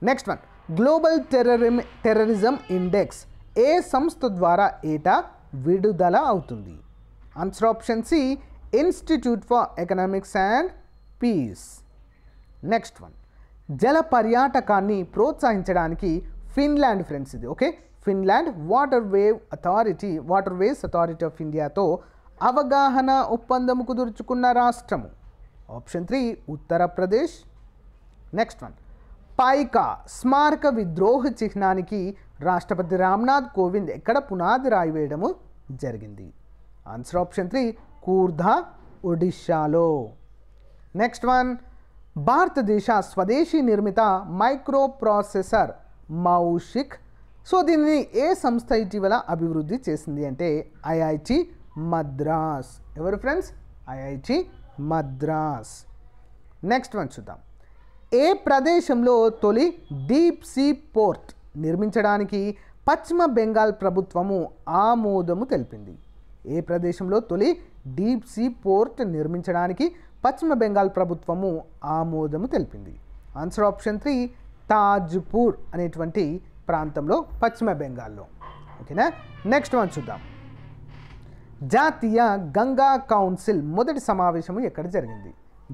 Speaker 1: Next one global terrorism terrorism index ఏ సంస్థ ద్వారా ఏటా విడుదల అవుతుంది? Answer option C institute for economics and peace. Next one. జల పర్యాటకాన్ని ప్రోత్సహించడానికి ఫిన్లాండ్ ఫ్రెండ్స్ ఇది okay? Inland water wave authority water ways authority of ఇండియాతో అవగాహన ఒప్పందం కుదుర్చుకున్న రాష్ట్రము. Option three Uttar Pradesh. Next one. Paika స్మారక విద్రోహ చిహ్నానికి రాష్ట్రపతి రామ్నాథ్ కోవింద్ ఎక్కడ పునాది రాయి వేయడము జరిగింది. ఆన్సర్ ఆప్షన్ త్రీ కూర్ధా ఒడిషాలో నెక్స్ట్ వన్ భారతదేశ స్వదేశీ నిర్మిత మైక్రో ప్రాసెసర్ మౌషిక్ సో దీనిని ఏ సంస్థ ఇటీవల అభివృద్ధి చేసింది అంటే ఐఐటి మద్రాస్. ఎవరు friends IIT Madras. Next one చూద్దాం. ఏ ప్రదేశంలో తొలి డీప్ సీ పోర్ట్ నిర్మించడానికి పశ్చిమ బెంగాల్ ప్రభుత్వము ఆమోదము తెలిపింది? ఏ ప్రదేశంలో తొలి డీప్ సీ పోర్ట్ నిర్మించడానికి పశ్చిమ బెంగాల్ ప్రభుత్వము ఆమోదము తెలిపింది? ఆన్సర్ ఆప్షన్ త్రీ తాజ్పూర్ అనేటువంటి ప్రాంతంలో పశ్చిమ బెంగాల్లో. ఓకేనా? నెక్స్ట్ వన్ చూద్దాం. జాతీయ గంగా కౌన్సిల్ మొదటి సమావేశము ఎక్కడ జరిగింది?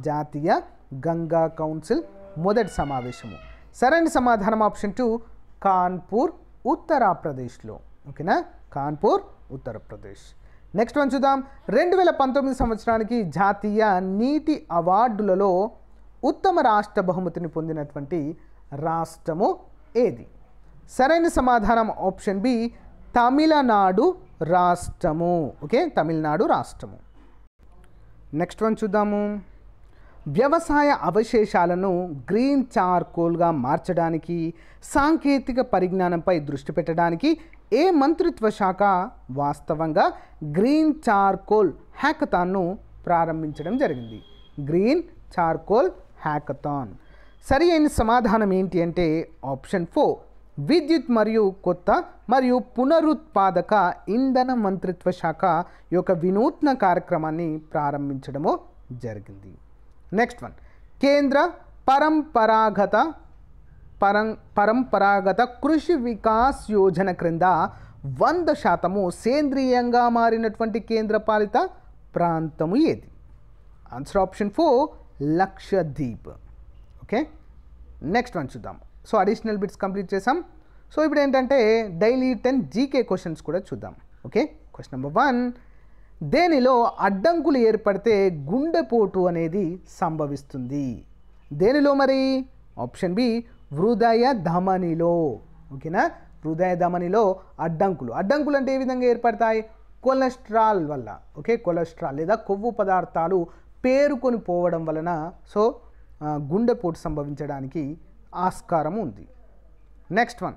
Speaker 1: జాతీయ గంగా కౌన్సిల్ మొదటి సమావేశము. సరైన సమాధానం ఆప్షన్ టూ కాన్పూర్ ఉత్తరప్రదేశ్లో. ఓకేనా? కాన్పూర్ ఉత్తరప్రదేశ్. నెక్స్ట్ వన్ చూద్దాం. రెండు వేల పంతొమ్మిది సంవత్సరానికి జాతీయ నీటి అవార్డులలో ఉత్తమ రాష్ట్ర బహుమతిని పొందినటువంటి రాష్ట్రము ఏది? సరైన సమాధానం ఆప్షన్ బి తమిళనాడు రాష్ట్రము. ఓకే? తమిళనాడు రాష్ట్రము. నెక్స్ట్ వన్ చూద్దాము. వ్యవసాయ అవశేషాలను గ్రీన్ చార్కోల్గా మార్చడానికి సాంకేతిక పరిజ్ఞానంపై దృష్టి పెట్టడానికి ఏ మంత్రిత్వ శాఖ వాస్తవంగా గ్రీన్ చార్కోల్ హ్యాకథాన్ను ప్రారంభించడం జరిగింది? Green charcoal hackathon. సరి అయిన సమాధానం ఏంటి అంటే ఆప్షన్ ఫోర్ విద్యుత్ మరియు కొత్త మరియు పునరుత్పాదక ఇంధన మంత్రిత్వ శాఖ యొక్క వినూత్న కార్యక్రమాన్ని ప్రారంభించడము జరిగింది. నెక్స్ట్ వన్ కేంద్ర పరంపరాగత పరం పరంపరాగత కృషి వికాస్ యోజన క్రింద వంద శాతము సేంద్రియంగా మారినటువంటి కేంద్రపాలిత ప్రాంతము ఏది answer option four Lakshadweep okay next one చూద్దాం. సో అడిషనల్ బిట్స్ కంప్లీట్ చేసాం సో ఇప్పుడు ఏంటంటే డైలీ టెన్ జీకే క్వశ్చన్స్ కూడా చూద్దాం. ఓకే క్వశ్చన్ నెంబర్ వన్ దేనిలో అడ్డంకులు ఏర్పడితే గుండెపోటు అనేది సంభవిస్తుంది? దేనిలో మరి? ఆప్షన్ బి హృదయ ధమనిలో. ఓకేనా? హృదయ ధమనిలో అడ్డంకులు. అడ్డంకులు అంటే ఏ విధంగా ఏర్పడతాయి? కొలెస్ట్రాల్ వల్ల. ఓకే? కొలెస్ట్రాల్ లేదా కొవ్వు పదార్థాలు పేరుకొని పోవడం వలన సో గుండెపోటు సంభవించడానికి ఆస్కారం ఉంది. Next one.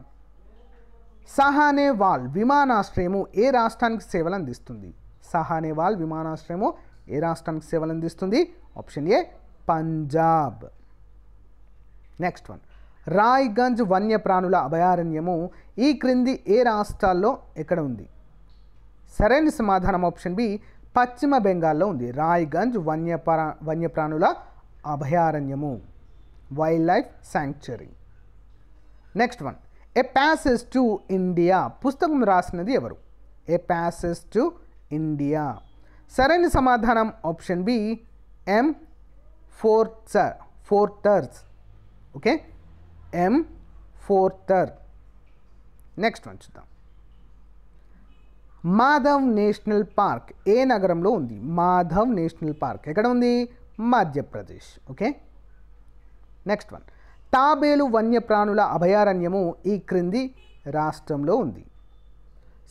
Speaker 1: సహానేవాల్ విమానాశ్రయము ఏ రాష్ట్రానికి సేవలు అందిస్తుంది? సహానేవాల్ విమానాశ్రయము ఏ రాష్ట్రానికి సేవలు అందిస్తుంది option A Punjab. Next one. Raiganj వన్యప్రాణుల అభయారణ్యము ఈ క్రింది ఏ రాష్ట్రాల్లో ఎక్కడ ఉంది? సరైన సమాధానం ఆప్షన్ బి పశ్చిమ బెంగాల్లో ఉంది. రాయ్గంజ్ వన్యప్రా వన్యప్రాణుల అభయారణ్యము. Wildlife sanctuary. Next one. A passage to India. పుస్తకం రాసినది ఎవరు? ఏ ప్యాసెస్ టు ఇండియా సరైన సమాధానం option B M Forster Forsters okay M Forster next one చూద్దాం. మాధవ్ నేషనల్ పార్క్ ఏ నగరంలో ఉంది? మాధవ్ నేషనల్ పార్క్ ఎక్కడ ఉంది? మధ్యప్రదేశ్. ఓకే నెక్స్ట్ వన్ తాబేలు వన్యప్రాణుల అభయారణ్యము ఈ క్రింది రాష్ట్రంలో ఉంది.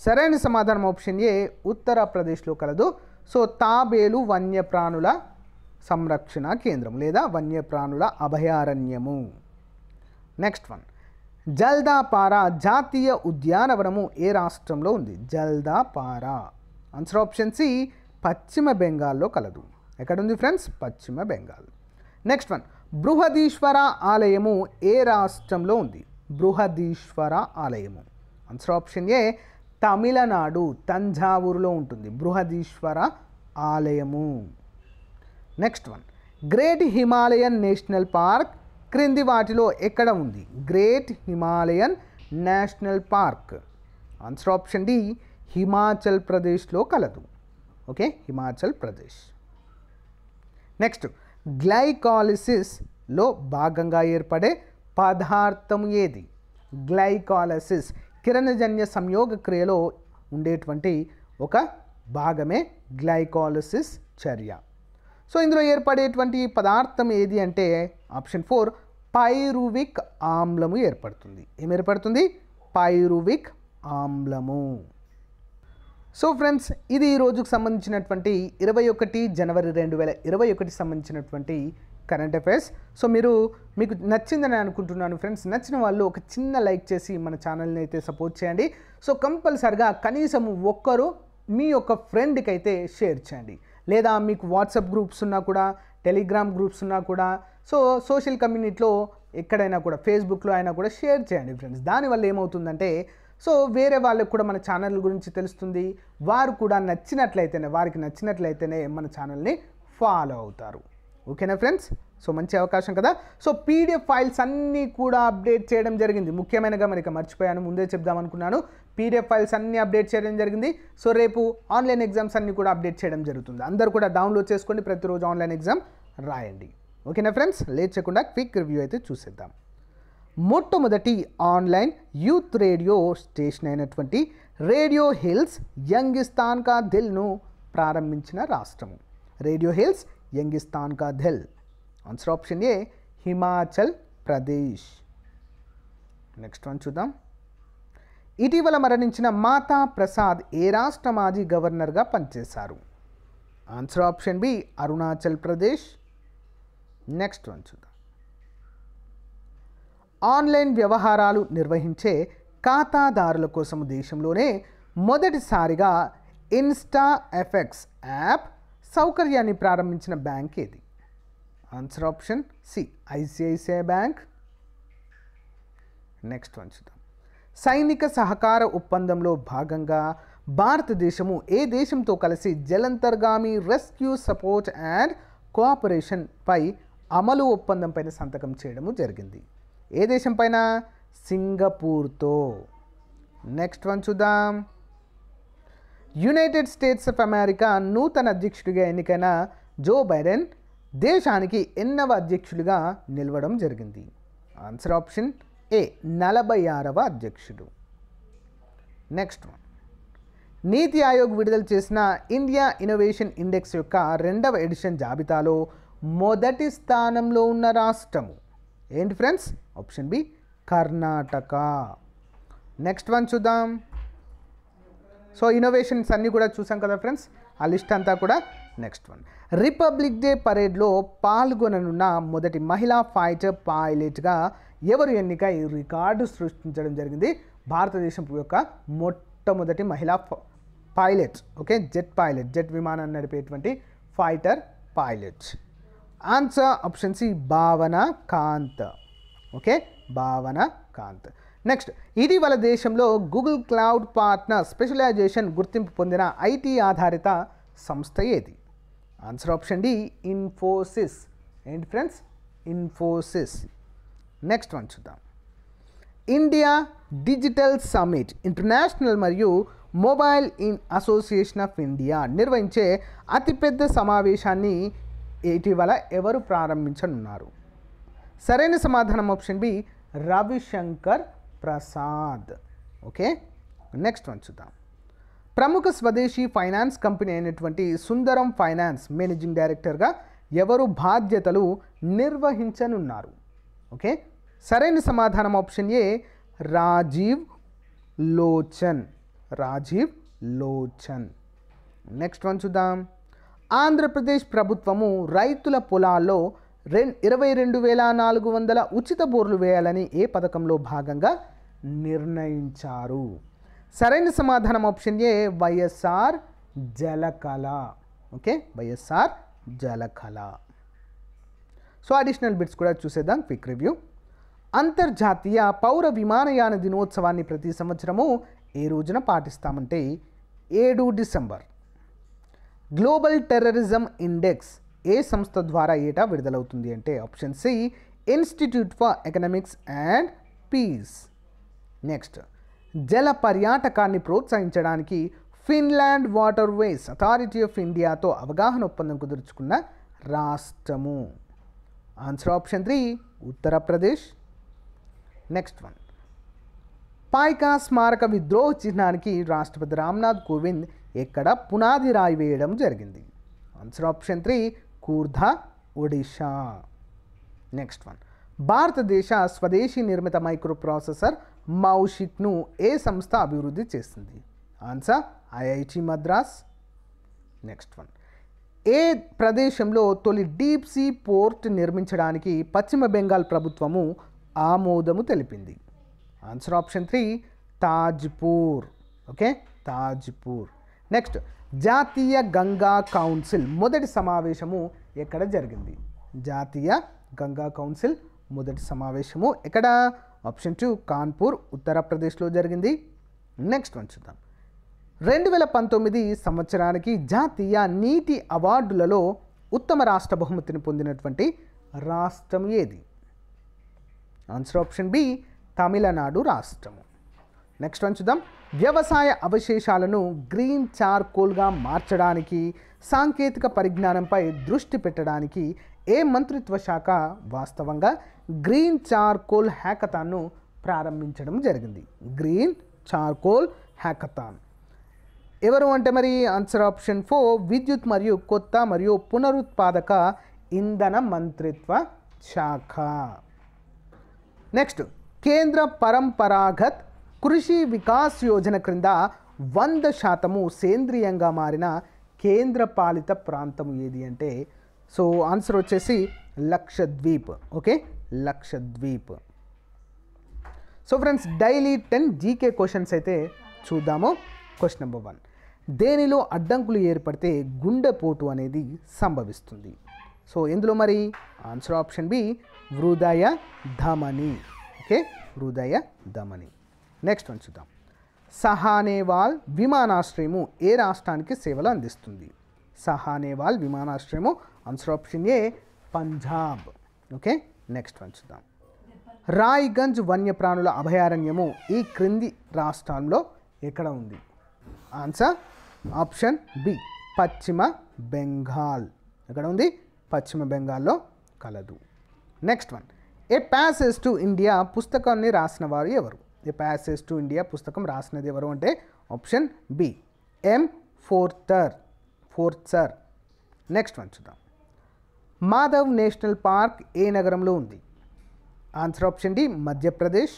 Speaker 1: సరైన సమాధానం ఆప్షన్ ఏ ఉత్తరప్రదేశ్లో కలదు. సో తాబేలు వన్యప్రాణుల సంరక్షణ కేంద్రం లేదా వన్యప్రాణుల అభయారణ్యము. నెక్స్ట్ వన్ జల్దాపారా జాతీయ ఉద్యానవనము ఏ రాష్ట్రంలో ఉంది? జల్దాపారా. ఆన్సర్ ఆప్షన్ సి పశ్చిమ బెంగాల్లో కలదు. ఎక్కడుంది ఫ్రెండ్స్ పశ్చిమ బెంగాల్. నెక్స్ట్ వన్ బృహదీశ్వర ఆలయము ఏ రాష్ట్రంలో ఉంది? బృహదీశ్వర ఆలయము. ఆన్సర్ ఆప్షన్ ఏ తమిళనాడు తంజావూరులో ఉంటుంది బృహదీశ్వర ఆలయము. Next one great Himalayan national park క్రింది వాటిలో ఎక్కడ ఉంది? Great Himalayan national park answer option D Himachal ప్రదేశ్లో కలదు. ఓకే హిమాచల్ ప్రదేశ్ నెక్స్ట్ గ్లైకాలిసిస్లో భాగంగా ఏర్పడే పదార్థం ఏది? గ్లైకాలసిస్ కిరణజన్య సంయోగ క్రియలో ఉండేటువంటి ఒక భాగమే గ్లైకాలసిస్ చర్య. సో ఇందులో ఏర్పడేటువంటి పదార్థం ఏది అంటే ఆప్షన్ ఫోర్ పైరువిక్ ఆమ్లము ఏర్పడుతుంది. ఏం ఏర్పడుతుంది? పైరువిక్ ఆమ్లము. సో ఫ్రెండ్స్ ఇది ఈ రోజుకు సంబంధించినటువంటి ఇరవై ఒకటి జనవరి రెండు వేల ఇరవై ఒకటి సంబంధించినటువంటి కరెంట్ అఫైర్స్ సో మీరు మీకు నచ్చిందని అనుకుంటున్నాను ఫ్రెండ్స్ నచ్చిన వాళ్ళు ఒక చిన్న లైక్ చేసి మన ఛానల్ని అయితే సపోర్ట్ చేయండి. సో కంపల్సరిగా కనీసం ఒక్కరు మీ యొక్క ఫ్రెండ్కి అయితే షేర్ చేయండి. లేదా మీకు వాట్సాప్ గ్రూప్స్ ఉన్నా కూడా టెలిగ్రామ్ గ్రూప్స్ ఉన్నా కూడా సో సోషల్ కమ్యూనిటీలో ఎక్కడైనా కూడా ఫేస్బుక్లో అయినా కూడా షేర్ చేయండి ఫ్రెండ్స్ దానివల్ల ఏమవుతుందంటే సో వేరే వాళ్ళకు కూడా మన ఛానల్ గురించి తెలుస్తుంది. వారు కూడా నచ్చినట్లయితేనే వారికి నచ్చినట్లయితేనే మన ఛానల్ని ఫాలో అవుతారు. ఓకేనా ఫ్రెండ్స్ సో మంచి అవకాశం కదా. సో పీడిఎఫ్ ఫైల్స్ అన్నీ కూడా అప్డేట్ చేయడం జరిగింది. ముఖ్యమైనగా గమనిక మర్చిపోయాను ముందే చెప్దాం అనుకున్నాను. పీడిఎఫ్ ఫైల్స్ అన్నీ అప్డేట్ చేయడం జరిగింది. సో రేపు ఆన్లైన్ ఎగ్జామ్స్ అన్నీ కూడా అప్డేట్ చేయడం జరుగుతుంది. అందరూ కూడా డౌన్లోడ్ చేసుకోండి. ప్రతిరోజు ఆన్లైన్ ఎగ్జామ్ రాయండి. ఓకేనా ఫ్రెండ్స్? లేట్ చేయకుండా క్విక్ రివ్యూ అయితే చూసేద్దాం. మొట్టమొదటి ఆన్లైన్ యూత్ రేడియో స్టేషన్ అయినటువంటి రేడియో హిల్స్ యంగిస్తాన్ కా దిల్ను ప్రారంభించిన రాష్ట్రము. Radio hills Youngistan Ka Dil. Answer option A Himachal Pradesh next one చూద్దాం. ఇటీవల మరణించిన మాతా ప్రసాద్ ఏ రాష్ట్ర మాజీ గవర్నర్గా పనిచేశారు? Answer option B Arunachal Pradesh next one చూద్దాం. ఆన్లైన్ వ్యవహారాలు నిర్వహించే ఖాతాదారుల కోసం దేశంలోనే మొదటిసారిగా ఇన్స్టా ఎఫెక్స్ యాప్ సౌకర్యాన్ని ప్రారంభించిన బ్యాంక్ ఏది? Answer option C ICICI bank next one చూద్దాం. సైనిక సహకార ఒప్పందంలో భాగంగా భారతదేశము ఏ దేశంతో కలిసి జలంతర్గామి రెస్క్యూ సపోర్ట్ అండ్ కోఆపరేషన్ పై అమలు ఒప్పందం పైన సంతకం చేయడము జరిగింది. ఏ దేశం పైన? సింగపూర్తో. నెక్స్ట్ వన్ చూద్దాం. యునైటెడ్ స్టేట్స్ ఆఫ్ అమెరికా నూతన అధ్యక్షుడిగా ఎన్నికైన జో బైడెన్ దేశానికి ఎన్నవ అధ్యక్షుడిగా నిలవడం జరిగింది. ఆన్సర్ ఆప్షన్ ఏ నలభై ఆరవ అధ్యక్షుడు. నెక్స్ట్ వన్ నీతి ఆయోగ్ విడుదల చేసిన ఇండియా ఇన్నోవేషన్ ఇండెక్స్ యొక్క రెండవ ఎడిషన్ జాబితాలో మొదటి స్థానంలో ఉన్న రాష్ట్రము. ఏంటి friends? Option B Karnataka. Next one చూద్దాం. సో ఇన్నోవేషన్స్ అన్నీ కూడా చూసాం కదా ఫ్రెండ్స్? ఆ లిస్ట్ అంతా కూడా నెక్స్ట్ వన్ రిపబ్లిక్ డే పరేడ్లో పాల్గొననున్న మొదటి మహిళా ఫైటర్ పైలట్గా ఎవరు ఎన్నికై రికార్డు సృష్టించడం జరిగింది. భారతదేశం యొక్క మొట్టమొదటి మహిళా ఫ- pilot okay? Jet pilot jet విమానాన్ని నడిపేటువంటి fighter pilot. Answer option C Bhawana Kanth okay? భావన కాంత్. నెక్స్ట్ ఇటీవల దేశంలో గూగుల్ క్లౌడ్ పార్ట్నర్ స్పెషలైజేషన్ గుర్తింపు పొందిన ఐటీ ఆధారిత సంస్థ ఏది? ఆన్సర్ ఆప్షన్ డి ఇన్ఫోసిస్ ఏంటి ఫ్రెండ్స్ ఇన్ఫోసిస్ నెక్స్ట్ వన్ చూద్దాం. ఇండియా డిజిటల్ సమ్మిట్ ఇంటర్నేషనల్ మరియు mobile in association of India నిర్వహించే అతిపెద్ద సమావేశాన్ని ఇటీవల ఎవరు ప్రారంభించనున్నారు? సరైన సమాధానం option B Ravi Shankar Prasad. Okay next one చూద్దాం. ప్రముఖ స్వదేశీ ఫైనాన్స్ కంపెనీ అయినటువంటి సుందరం ఫైనాన్స్ మేనేజింగ్ డైరెక్టర్గా ఎవరు బాధ్యతలు నిర్వహించనున్నారు? ఓకే? సరైన సమాధానం option A Rajiv Lochan. Rajiv Lochan. Next one చూద్దాం. ఆంధ్రప్రదేశ్ ప్రభుత్వము రైతుల పొలాల్లో రెం ఇరవై రెండు వేల నాలుగు వందల ఉచిత బోర్లు వేయాలని ఏ పథకంలో భాగంగా నిర్ణయించారు? సరైన సమాధానం option A YSR Jalakala. Okay? YSR Jalakala. So additional bits కూడా చూసేద్దాం క్విక్ రివ్యూ. అంతర్జాతీయ పౌర విమానయాన దినోత్సవాన్ని ప్రతి సంవత్సరము ఏ రోజున పాటిస్తామంటే ఏడు డిసెంబర్. గ్లోబల్ టెర్రరిజం ఇండెక్స్ ఏ సంస్థ ద్వారా ఏటా విడుదలవుతుంది అంటే option C institute for economics and peace. Next. జల పర్యాటకాన్ని ప్రోత్సహించడానికి Finland water ways authority of ఇండియాతో అవగాహన ఒప్పందం కుదుర్చుకున్న రాష్ట్రము. Answer option three Uttar Pradesh. Next one. Paika స్మారక విద్రోహ చిహ్నానికి రాష్ట్రపతి రామ్నాథ్ కోవింద్ ఎక్కడ పునాది రాయి వేయడం జరిగింది? Answer option three Khurda Odisha next one. భారతదేశ స్వదేశీ నిర్మిత మైక్రో ప్రాసెసర్ మౌషిక్ను ఏ సంస్థ అభివృద్ధి చేసింది answer IIT Madras. Next one ఏ ప్రదేశంలో తొలి డీప్ సీ పోర్ట్ నిర్మించడానికి పశ్చిమ బెంగాల్ ప్రభుత్వము ఆమోదము తెలిపింది? Answer option three Tajpur. Okay Tajpur. Next జాతీయ గంగా కౌన్సిల్. మొదటి సమావేశము ఎక్కడ జరిగింది? జాతీయ గంగా కౌన్సిల్ మొదటి సమావేశము ఎక్కడ? ఆప్షన్ టూ కాన్పూర్ ఉత్తరప్రదేశ్లో జరిగింది. నెక్స్ట్ వన్ చూద్దాం. రెండు వేల పంతొమ్మిది సంవత్సరానికి జాతీయ నీటి అవార్డులలో ఉత్తమ రాష్ట్ర బహుమతిని పొందినటువంటి రాష్ట్రం ఏది? ఆన్సర్ ఆప్షన్ బి తమిళనాడు రాష్ట్రము. నెక్స్ట్ వన్ చూద్దాం. వ్యవసాయ అవశేషాలను గ్రీన్ చార్కోల్గా మార్చడానికి సాంకేతిక పరిజ్ఞానంపై దృష్టి పెట్టడానికి ఏ మంత్రిత్వ శాఖ వాస్తవంగా గ్రీన్ చార్కోల్ హ్యాకథాన్ను ప్రారంభించడం జరిగింది. Green charcoal hackathon. ఎవరు అంటే మరి? ఆన్సర్ ఆప్షన్ ఫోర్ విద్యుత్ మరియు కొత్త మరియు పునరుత్పాదక ఇంధన మంత్రిత్వ శాఖ. నెక్స్ట్ కేంద్ర పరంపరాగత్ కృషి వికాస్ యోజన క్రింద వంద శాతము సేంద్రియంగా మారిన కేంద్ర పాలిత ప్రాంతం ఏది అంటే? సో ఆన్సర్ వచ్చేసి Lakshadweep. Okay Lakshadweep. So friends daily ten GK questions అయితే చూద్దాము. క్వశ్చన్ నెంబర్ వన్ దేనిలో అడ్డంకులు ఏర్పడితే గుండెపోటు అనేది సంభవిస్తుంది? సో ఎందులో మరి? ఆన్సర్ ఆప్షన్ బి హృదయ ధమని. ఓకే హృదయ ధమని. నెక్స్ట్ వన్ చూద్దాం. సహానేవాల్ విమానాశ్రయము ఏ రాష్ట్రానికి సేవలు అందిస్తుంది? Sahnewal విమానాశ్రయము answer option A Punjab. Okay next one చూద్దాం. రాయ్గంజ్ వన్యప్రాణుల అభయారణ్యము ఈ క్రింది రాష్ట్రంలో ఎక్కడ ఉంది? ఆన్సర్ ఆప్షన్ బి పశ్చిమ బెంగాల్. ఎక్కడ ఉంది? పశ్చిమ బెంగాల్లో కలదు. Next one a passage to India పుస్తకాన్ని రాసిన వారు ఎవరు? ఏ ప్యాసేజ్ టు ఇండియా పుస్తకం రాసినది ఎవరు అంటే option B M ఫోర్తర్ ఫోర్త్సర్ next one చూద్దాం. మాధవ్ నేషనల్ పార్క్ ఏ నగరంలో ఉంది? Answer option D Madhya Pradesh.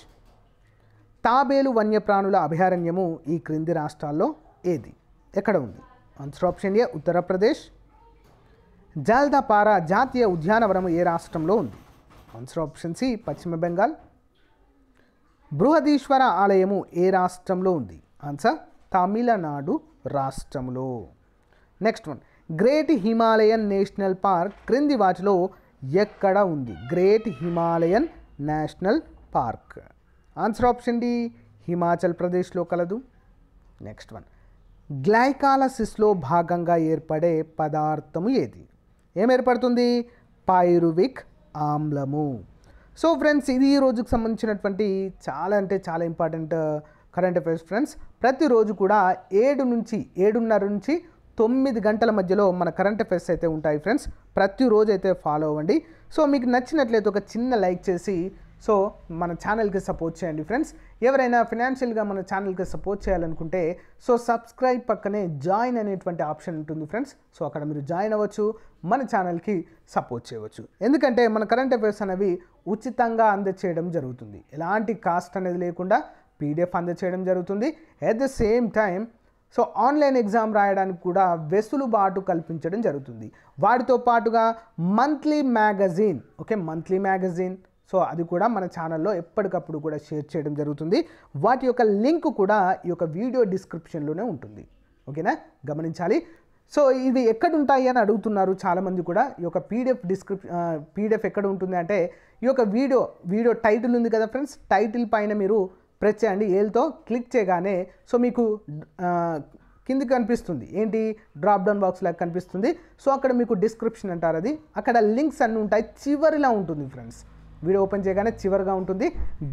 Speaker 1: తాబేలు వన్యప్రాణుల అభయారణ్యము ఈ క్రింది రాష్ట్రాల్లో ఏది? ఎక్కడ ఉంది? Answer option A Uttar Pradesh. Jaldapara జాతీయ ఉద్యానవనం ఏ రాష్ట్రంలో ఉంది? ఆన్సర్ ఆప్షన్ సి పశ్చిమ బెంగాల్. బృహదీశ్వర ఆలయము ఏ రాష్ట్రంలో ఉంది? ఆన్సర్ తమిళనాడు రాష్ట్రంలో. Next one. Great Himalayan national park క్రింది వాటిలో ఎక్కడ ఉంది? Great Himalayan national park. Answer option D Himachal ప్రదేశ్లో కలదు. Next one. గ్లైకాలసిస్లో భాగంగా ఏర్పడే పదార్థము ఏది? ఏం ఏర్పడుతుంది? పైరువిక్ ఆమ్లము. సో ఫ్రెండ్స్ ఇది ఈ రోజుకు సంబంధించినటువంటి చాలా అంటే చాలా ఇంపార్టెంట్ కరెంట్ అఫైర్స్ ఫ్రెండ్స్. ప్రతిరోజు కూడా ఏడు నుంచి ఏడున్నర నుంచి తొమ్మిది గంటల మధ్యలో మన కరెంట్ అఫైర్స్ అయితే ఉంటాయి ఫ్రెండ్స్ ప్రతిరోజు అయితే ఫాలో అవ్వండి. సో మీకు నచ్చినట్లయితే ఒక చిన్న లైక్ చేసి సో మన ఛానల్కి సపోర్ట్ చేయండి ఫ్రెండ్స్ ఎవరైనా ఫినాన్షియల్గా మన ఛానల్కి సపోర్ట్ చేయాలనుకుంటే సో సబ్స్క్రైబ్ పక్కనే జాయిన్ అనేటువంటి ఆప్షన్ ఉంటుంది ఫ్రెండ్స్ సో అక్కడ మీరు జాయిన్ అవ్వచ్చు మన ఛానల్కి సపోర్ట్ చేయవచ్చు. ఎందుకంటే మన కరెంట్ అఫైర్స్ అనేవి ఉచితంగా అందచేయడం జరుగుతుంది. ఎలాంటి కాస్ట్ అనేది లేకుండా పీడిఎఫ్ అందచేయడం జరుగుతుంది. At the same time so online exam రాయడానికి కూడా వెసులుబాటు కల్పించడం జరుగుతుంది. వాటితో పాటుగా monthly magazine okay monthly magazine so అది కూడా మన ఛానల్లో ఎప్పటికప్పుడు కూడా షేర్ చేయడం జరుగుతుంది. వాటి యొక్క లింక్ కూడా ఈ యొక్క వీడియో డిస్క్రిప్షన్లోనే ఉంటుంది. ఓకేనా? గమనించాలి. సో ఇది ఎక్కడ ఉంటాయి అని అడుగుతున్నారు చాలామంది కూడా. ఈ యొక్క పీడిఎఫ్ డిస్క్రిప్ పీడిఎఫ్ ఎక్కడ ఉంటుంది అంటే ఈ యొక్క వీడియో వీడియో టైటిల్ ఉంది కదా ఫ్రెండ్స్? టైటిల్ పైన మీరు ప్రెస్ చేయండి. ఏల్తో క్లిక్ చేయగానే సో మీకు కింది కనిపిస్తుంది. ఏంటి? డ్రాప్ డౌన్ బాక్స్ లాగా కనిపిస్తుంది. సో అక్కడ మీకు డిస్క్రిప్షన్ అంటారు అది. అక్కడ లింక్స్ అన్నీ ఉంటాయి. చివరిలా ఉంటుంది ఫ్రెండ్స్ వీడియో ఓపెన్ చేయగానే చివరిగా ఉంటుంది.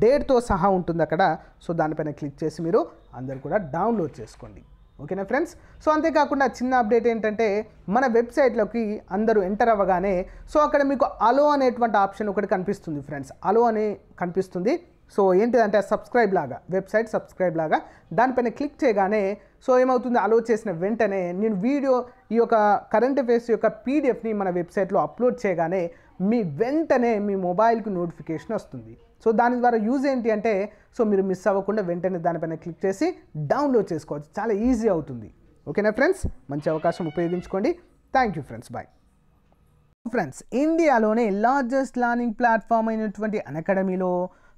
Speaker 1: డేట్తో సహా ఉంటుంది అక్కడ. సో దానిపైన క్లిక్ చేసి మీరు అందరు కూడా డౌన్లోడ్ చేసుకోండి. ఓకేనా ఫ్రెండ్స్ సో అంతేకాకుండా చిన్న అప్డేట్ ఏంటంటే మన వెబ్సైట్లోకి అందరూ ఎంటర్ అవ్వగానే సో అక్కడ మీకు అలో అనేటువంటి ఆప్షన్ ఒకటి కనిపిస్తుంది ఫ్రెండ్స్ అలో అని కనిపిస్తుంది. సో ఏంటిదంటే సబ్స్క్రైబ్ లాగా వెబ్సైట్ సబ్స్క్రైబ్ లాగా దానిపైన క్లిక్ చేయగానే సో ఏమవుతుంది? అలో చేసిన వెంటనే నేను వీడియో ఈ యొక్క కరెంట్ అఫేర్స్ యొక్క పీడిఎఫ్ని మన వెబ్సైట్లో అప్లోడ్ చేయగానే మీ వెంటనే మీ మొబైల్కి నోటిఫికేషన్ వస్తుంది. సో దాని ద్వారా యూజ్ ఏంటి అంటే సో మీరు మిస్ అవ్వకుండా వెంటనే దానిపైన క్లిక్ చేసి డౌన్లోడ్ చేసుకోవచ్చు. చాలా ఈజీ అవుతుంది. ఓకేనా ఫ్రెండ్స్ మంచి అవకాశం ఉపయోగించుకోండి. Thank you friends bye friends ఇండియాలోనే లార్జెస్ట్ లర్నింగ్ ప్లాట్ఫామ్ అయినటువంటి అకాడమీలో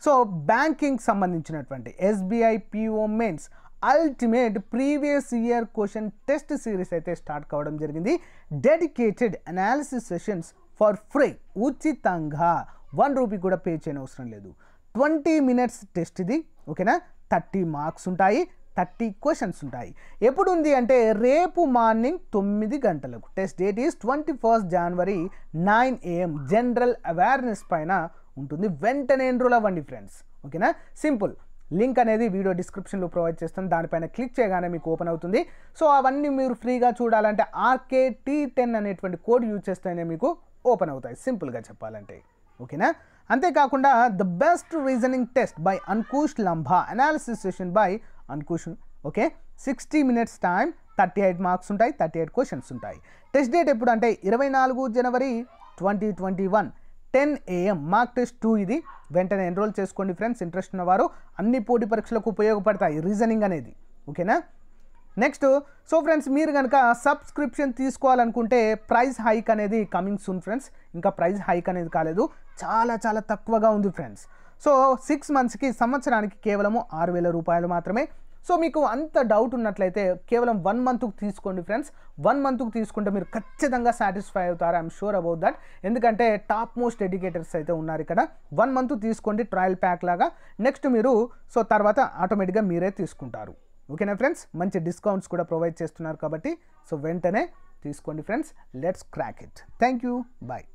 Speaker 1: సో బ్యాంకింగ్ సంబంధించినటువంటి SBI PO mains ultimate previous year question test series అయితే స్టార్ట్ కావడం జరిగింది. Dedicated analysis sessions for free ఉచితంగా. వన్ రూపీ కూడా పే చేయని అవసరం లేదు. ట్వంటీ మినిట్స్ టెస్ట్ ఇది ఓకేనా? థర్టీ మార్క్స్ ఉంటాయి థర్టీ క్వశ్చన్స్ ఉంటాయి. ఎప్పుడు ఉంది అంటే రేపు మార్నింగ్ తొమ్మిది గంటలకు. Test date is twenty first January nine AM general awareness పైన ఉంటుంది. వెంటనే ఎన్రోల్ అవ్వండి ఫ్రెండ్స్. ఓకేనా? సింపుల్. లింక్ అనేది వీడియో డిస్క్రిప్షన్లో ప్రొవైడ్ చేస్తాను. దానిపైన క్లిక్ చేయగానే మీకు ఓపెన్ అవుతుంది. సో అవన్నీ మీరు ఫ్రీగా చూడాలంటే ఆర్కే టీ టెన్ అనేటువంటి కోడ్ యూజ్ చేస్తేనే మీకు ఓపెన్ అవుతాయి. సింపుల్గా చెప్పాలంటే. ఓకేనా? అంతేకాకుండా the best reasoning test by Ankush Lamba analysis session by Ankush okay? Sixty minutes time thirty eight marks ఉంటాయి థర్టీ ఎయిట్ క్వశ్చన్స్ ఉంటాయి. టెస్ట్ డేట్ ఎప్పుడు అంటే ఇరవై నాలుగు జనవరి twenty twenty one. Ten AM mock test two ఇది. వెంటనే enrol చేసుకోండి friends interest ఉన్నవారు అన్ని పోటీ పరీక్షలకు ఉపయోగపడతాయి. రీజనింగ్ అనేది. ఓకేనా? నెక్స్ట్ సో ఫ్రెండ్స్ మీరు కనుక సబ్స్క్రిప్షన్ తీసుకోవాలనుకుంటే ప్రైస్ హైక్ అనేది కమింగ్ సూన్ ఫ్రెండ్స్ ఇంకా ప్రైస్ హైక్ అనేది కాలేదు. చాలా చాలా తక్కువగా ఉంది ఫ్రెండ్స్ సో సిక్స్ మంత్స్కి సంవత్సరానికి కేవలము ఆరు వేల రూపాయలు మాత్రమే. సో మీకు అంత డౌట్ ఉన్నట్లయితే కేవలం వన్ మంత్కి తీసుకోండి ఫ్రెండ్స్ వన్ మంత్కి తీసుకుంటే మీరు ఖచ్చితంగా సాటిస్ఫై అవుతారు. ఐఎమ్ షూర్ అబౌట్ దట్ ఎందుకంటే టాప్ మోస్ట్ ఎడ్యుకేటర్స్ అయితే ఉన్నారు ఇక్కడ. వన్ మంత్ తీసుకోండి ట్రయల్ ప్యాక్ లాగా. నెక్స్ట్ మీరు సో తర్వాత ఆటోమేటిక్గా మీరే తీసుకుంటారు. ఓకేనా ఫ్రెండ్స్ మంచి డిస్కౌంట్స్ కూడా ప్రొవైడ్ చేస్తున్నారు కాబట్టి సో వెంటనే తీసుకోండి friends let's crack it thank you bye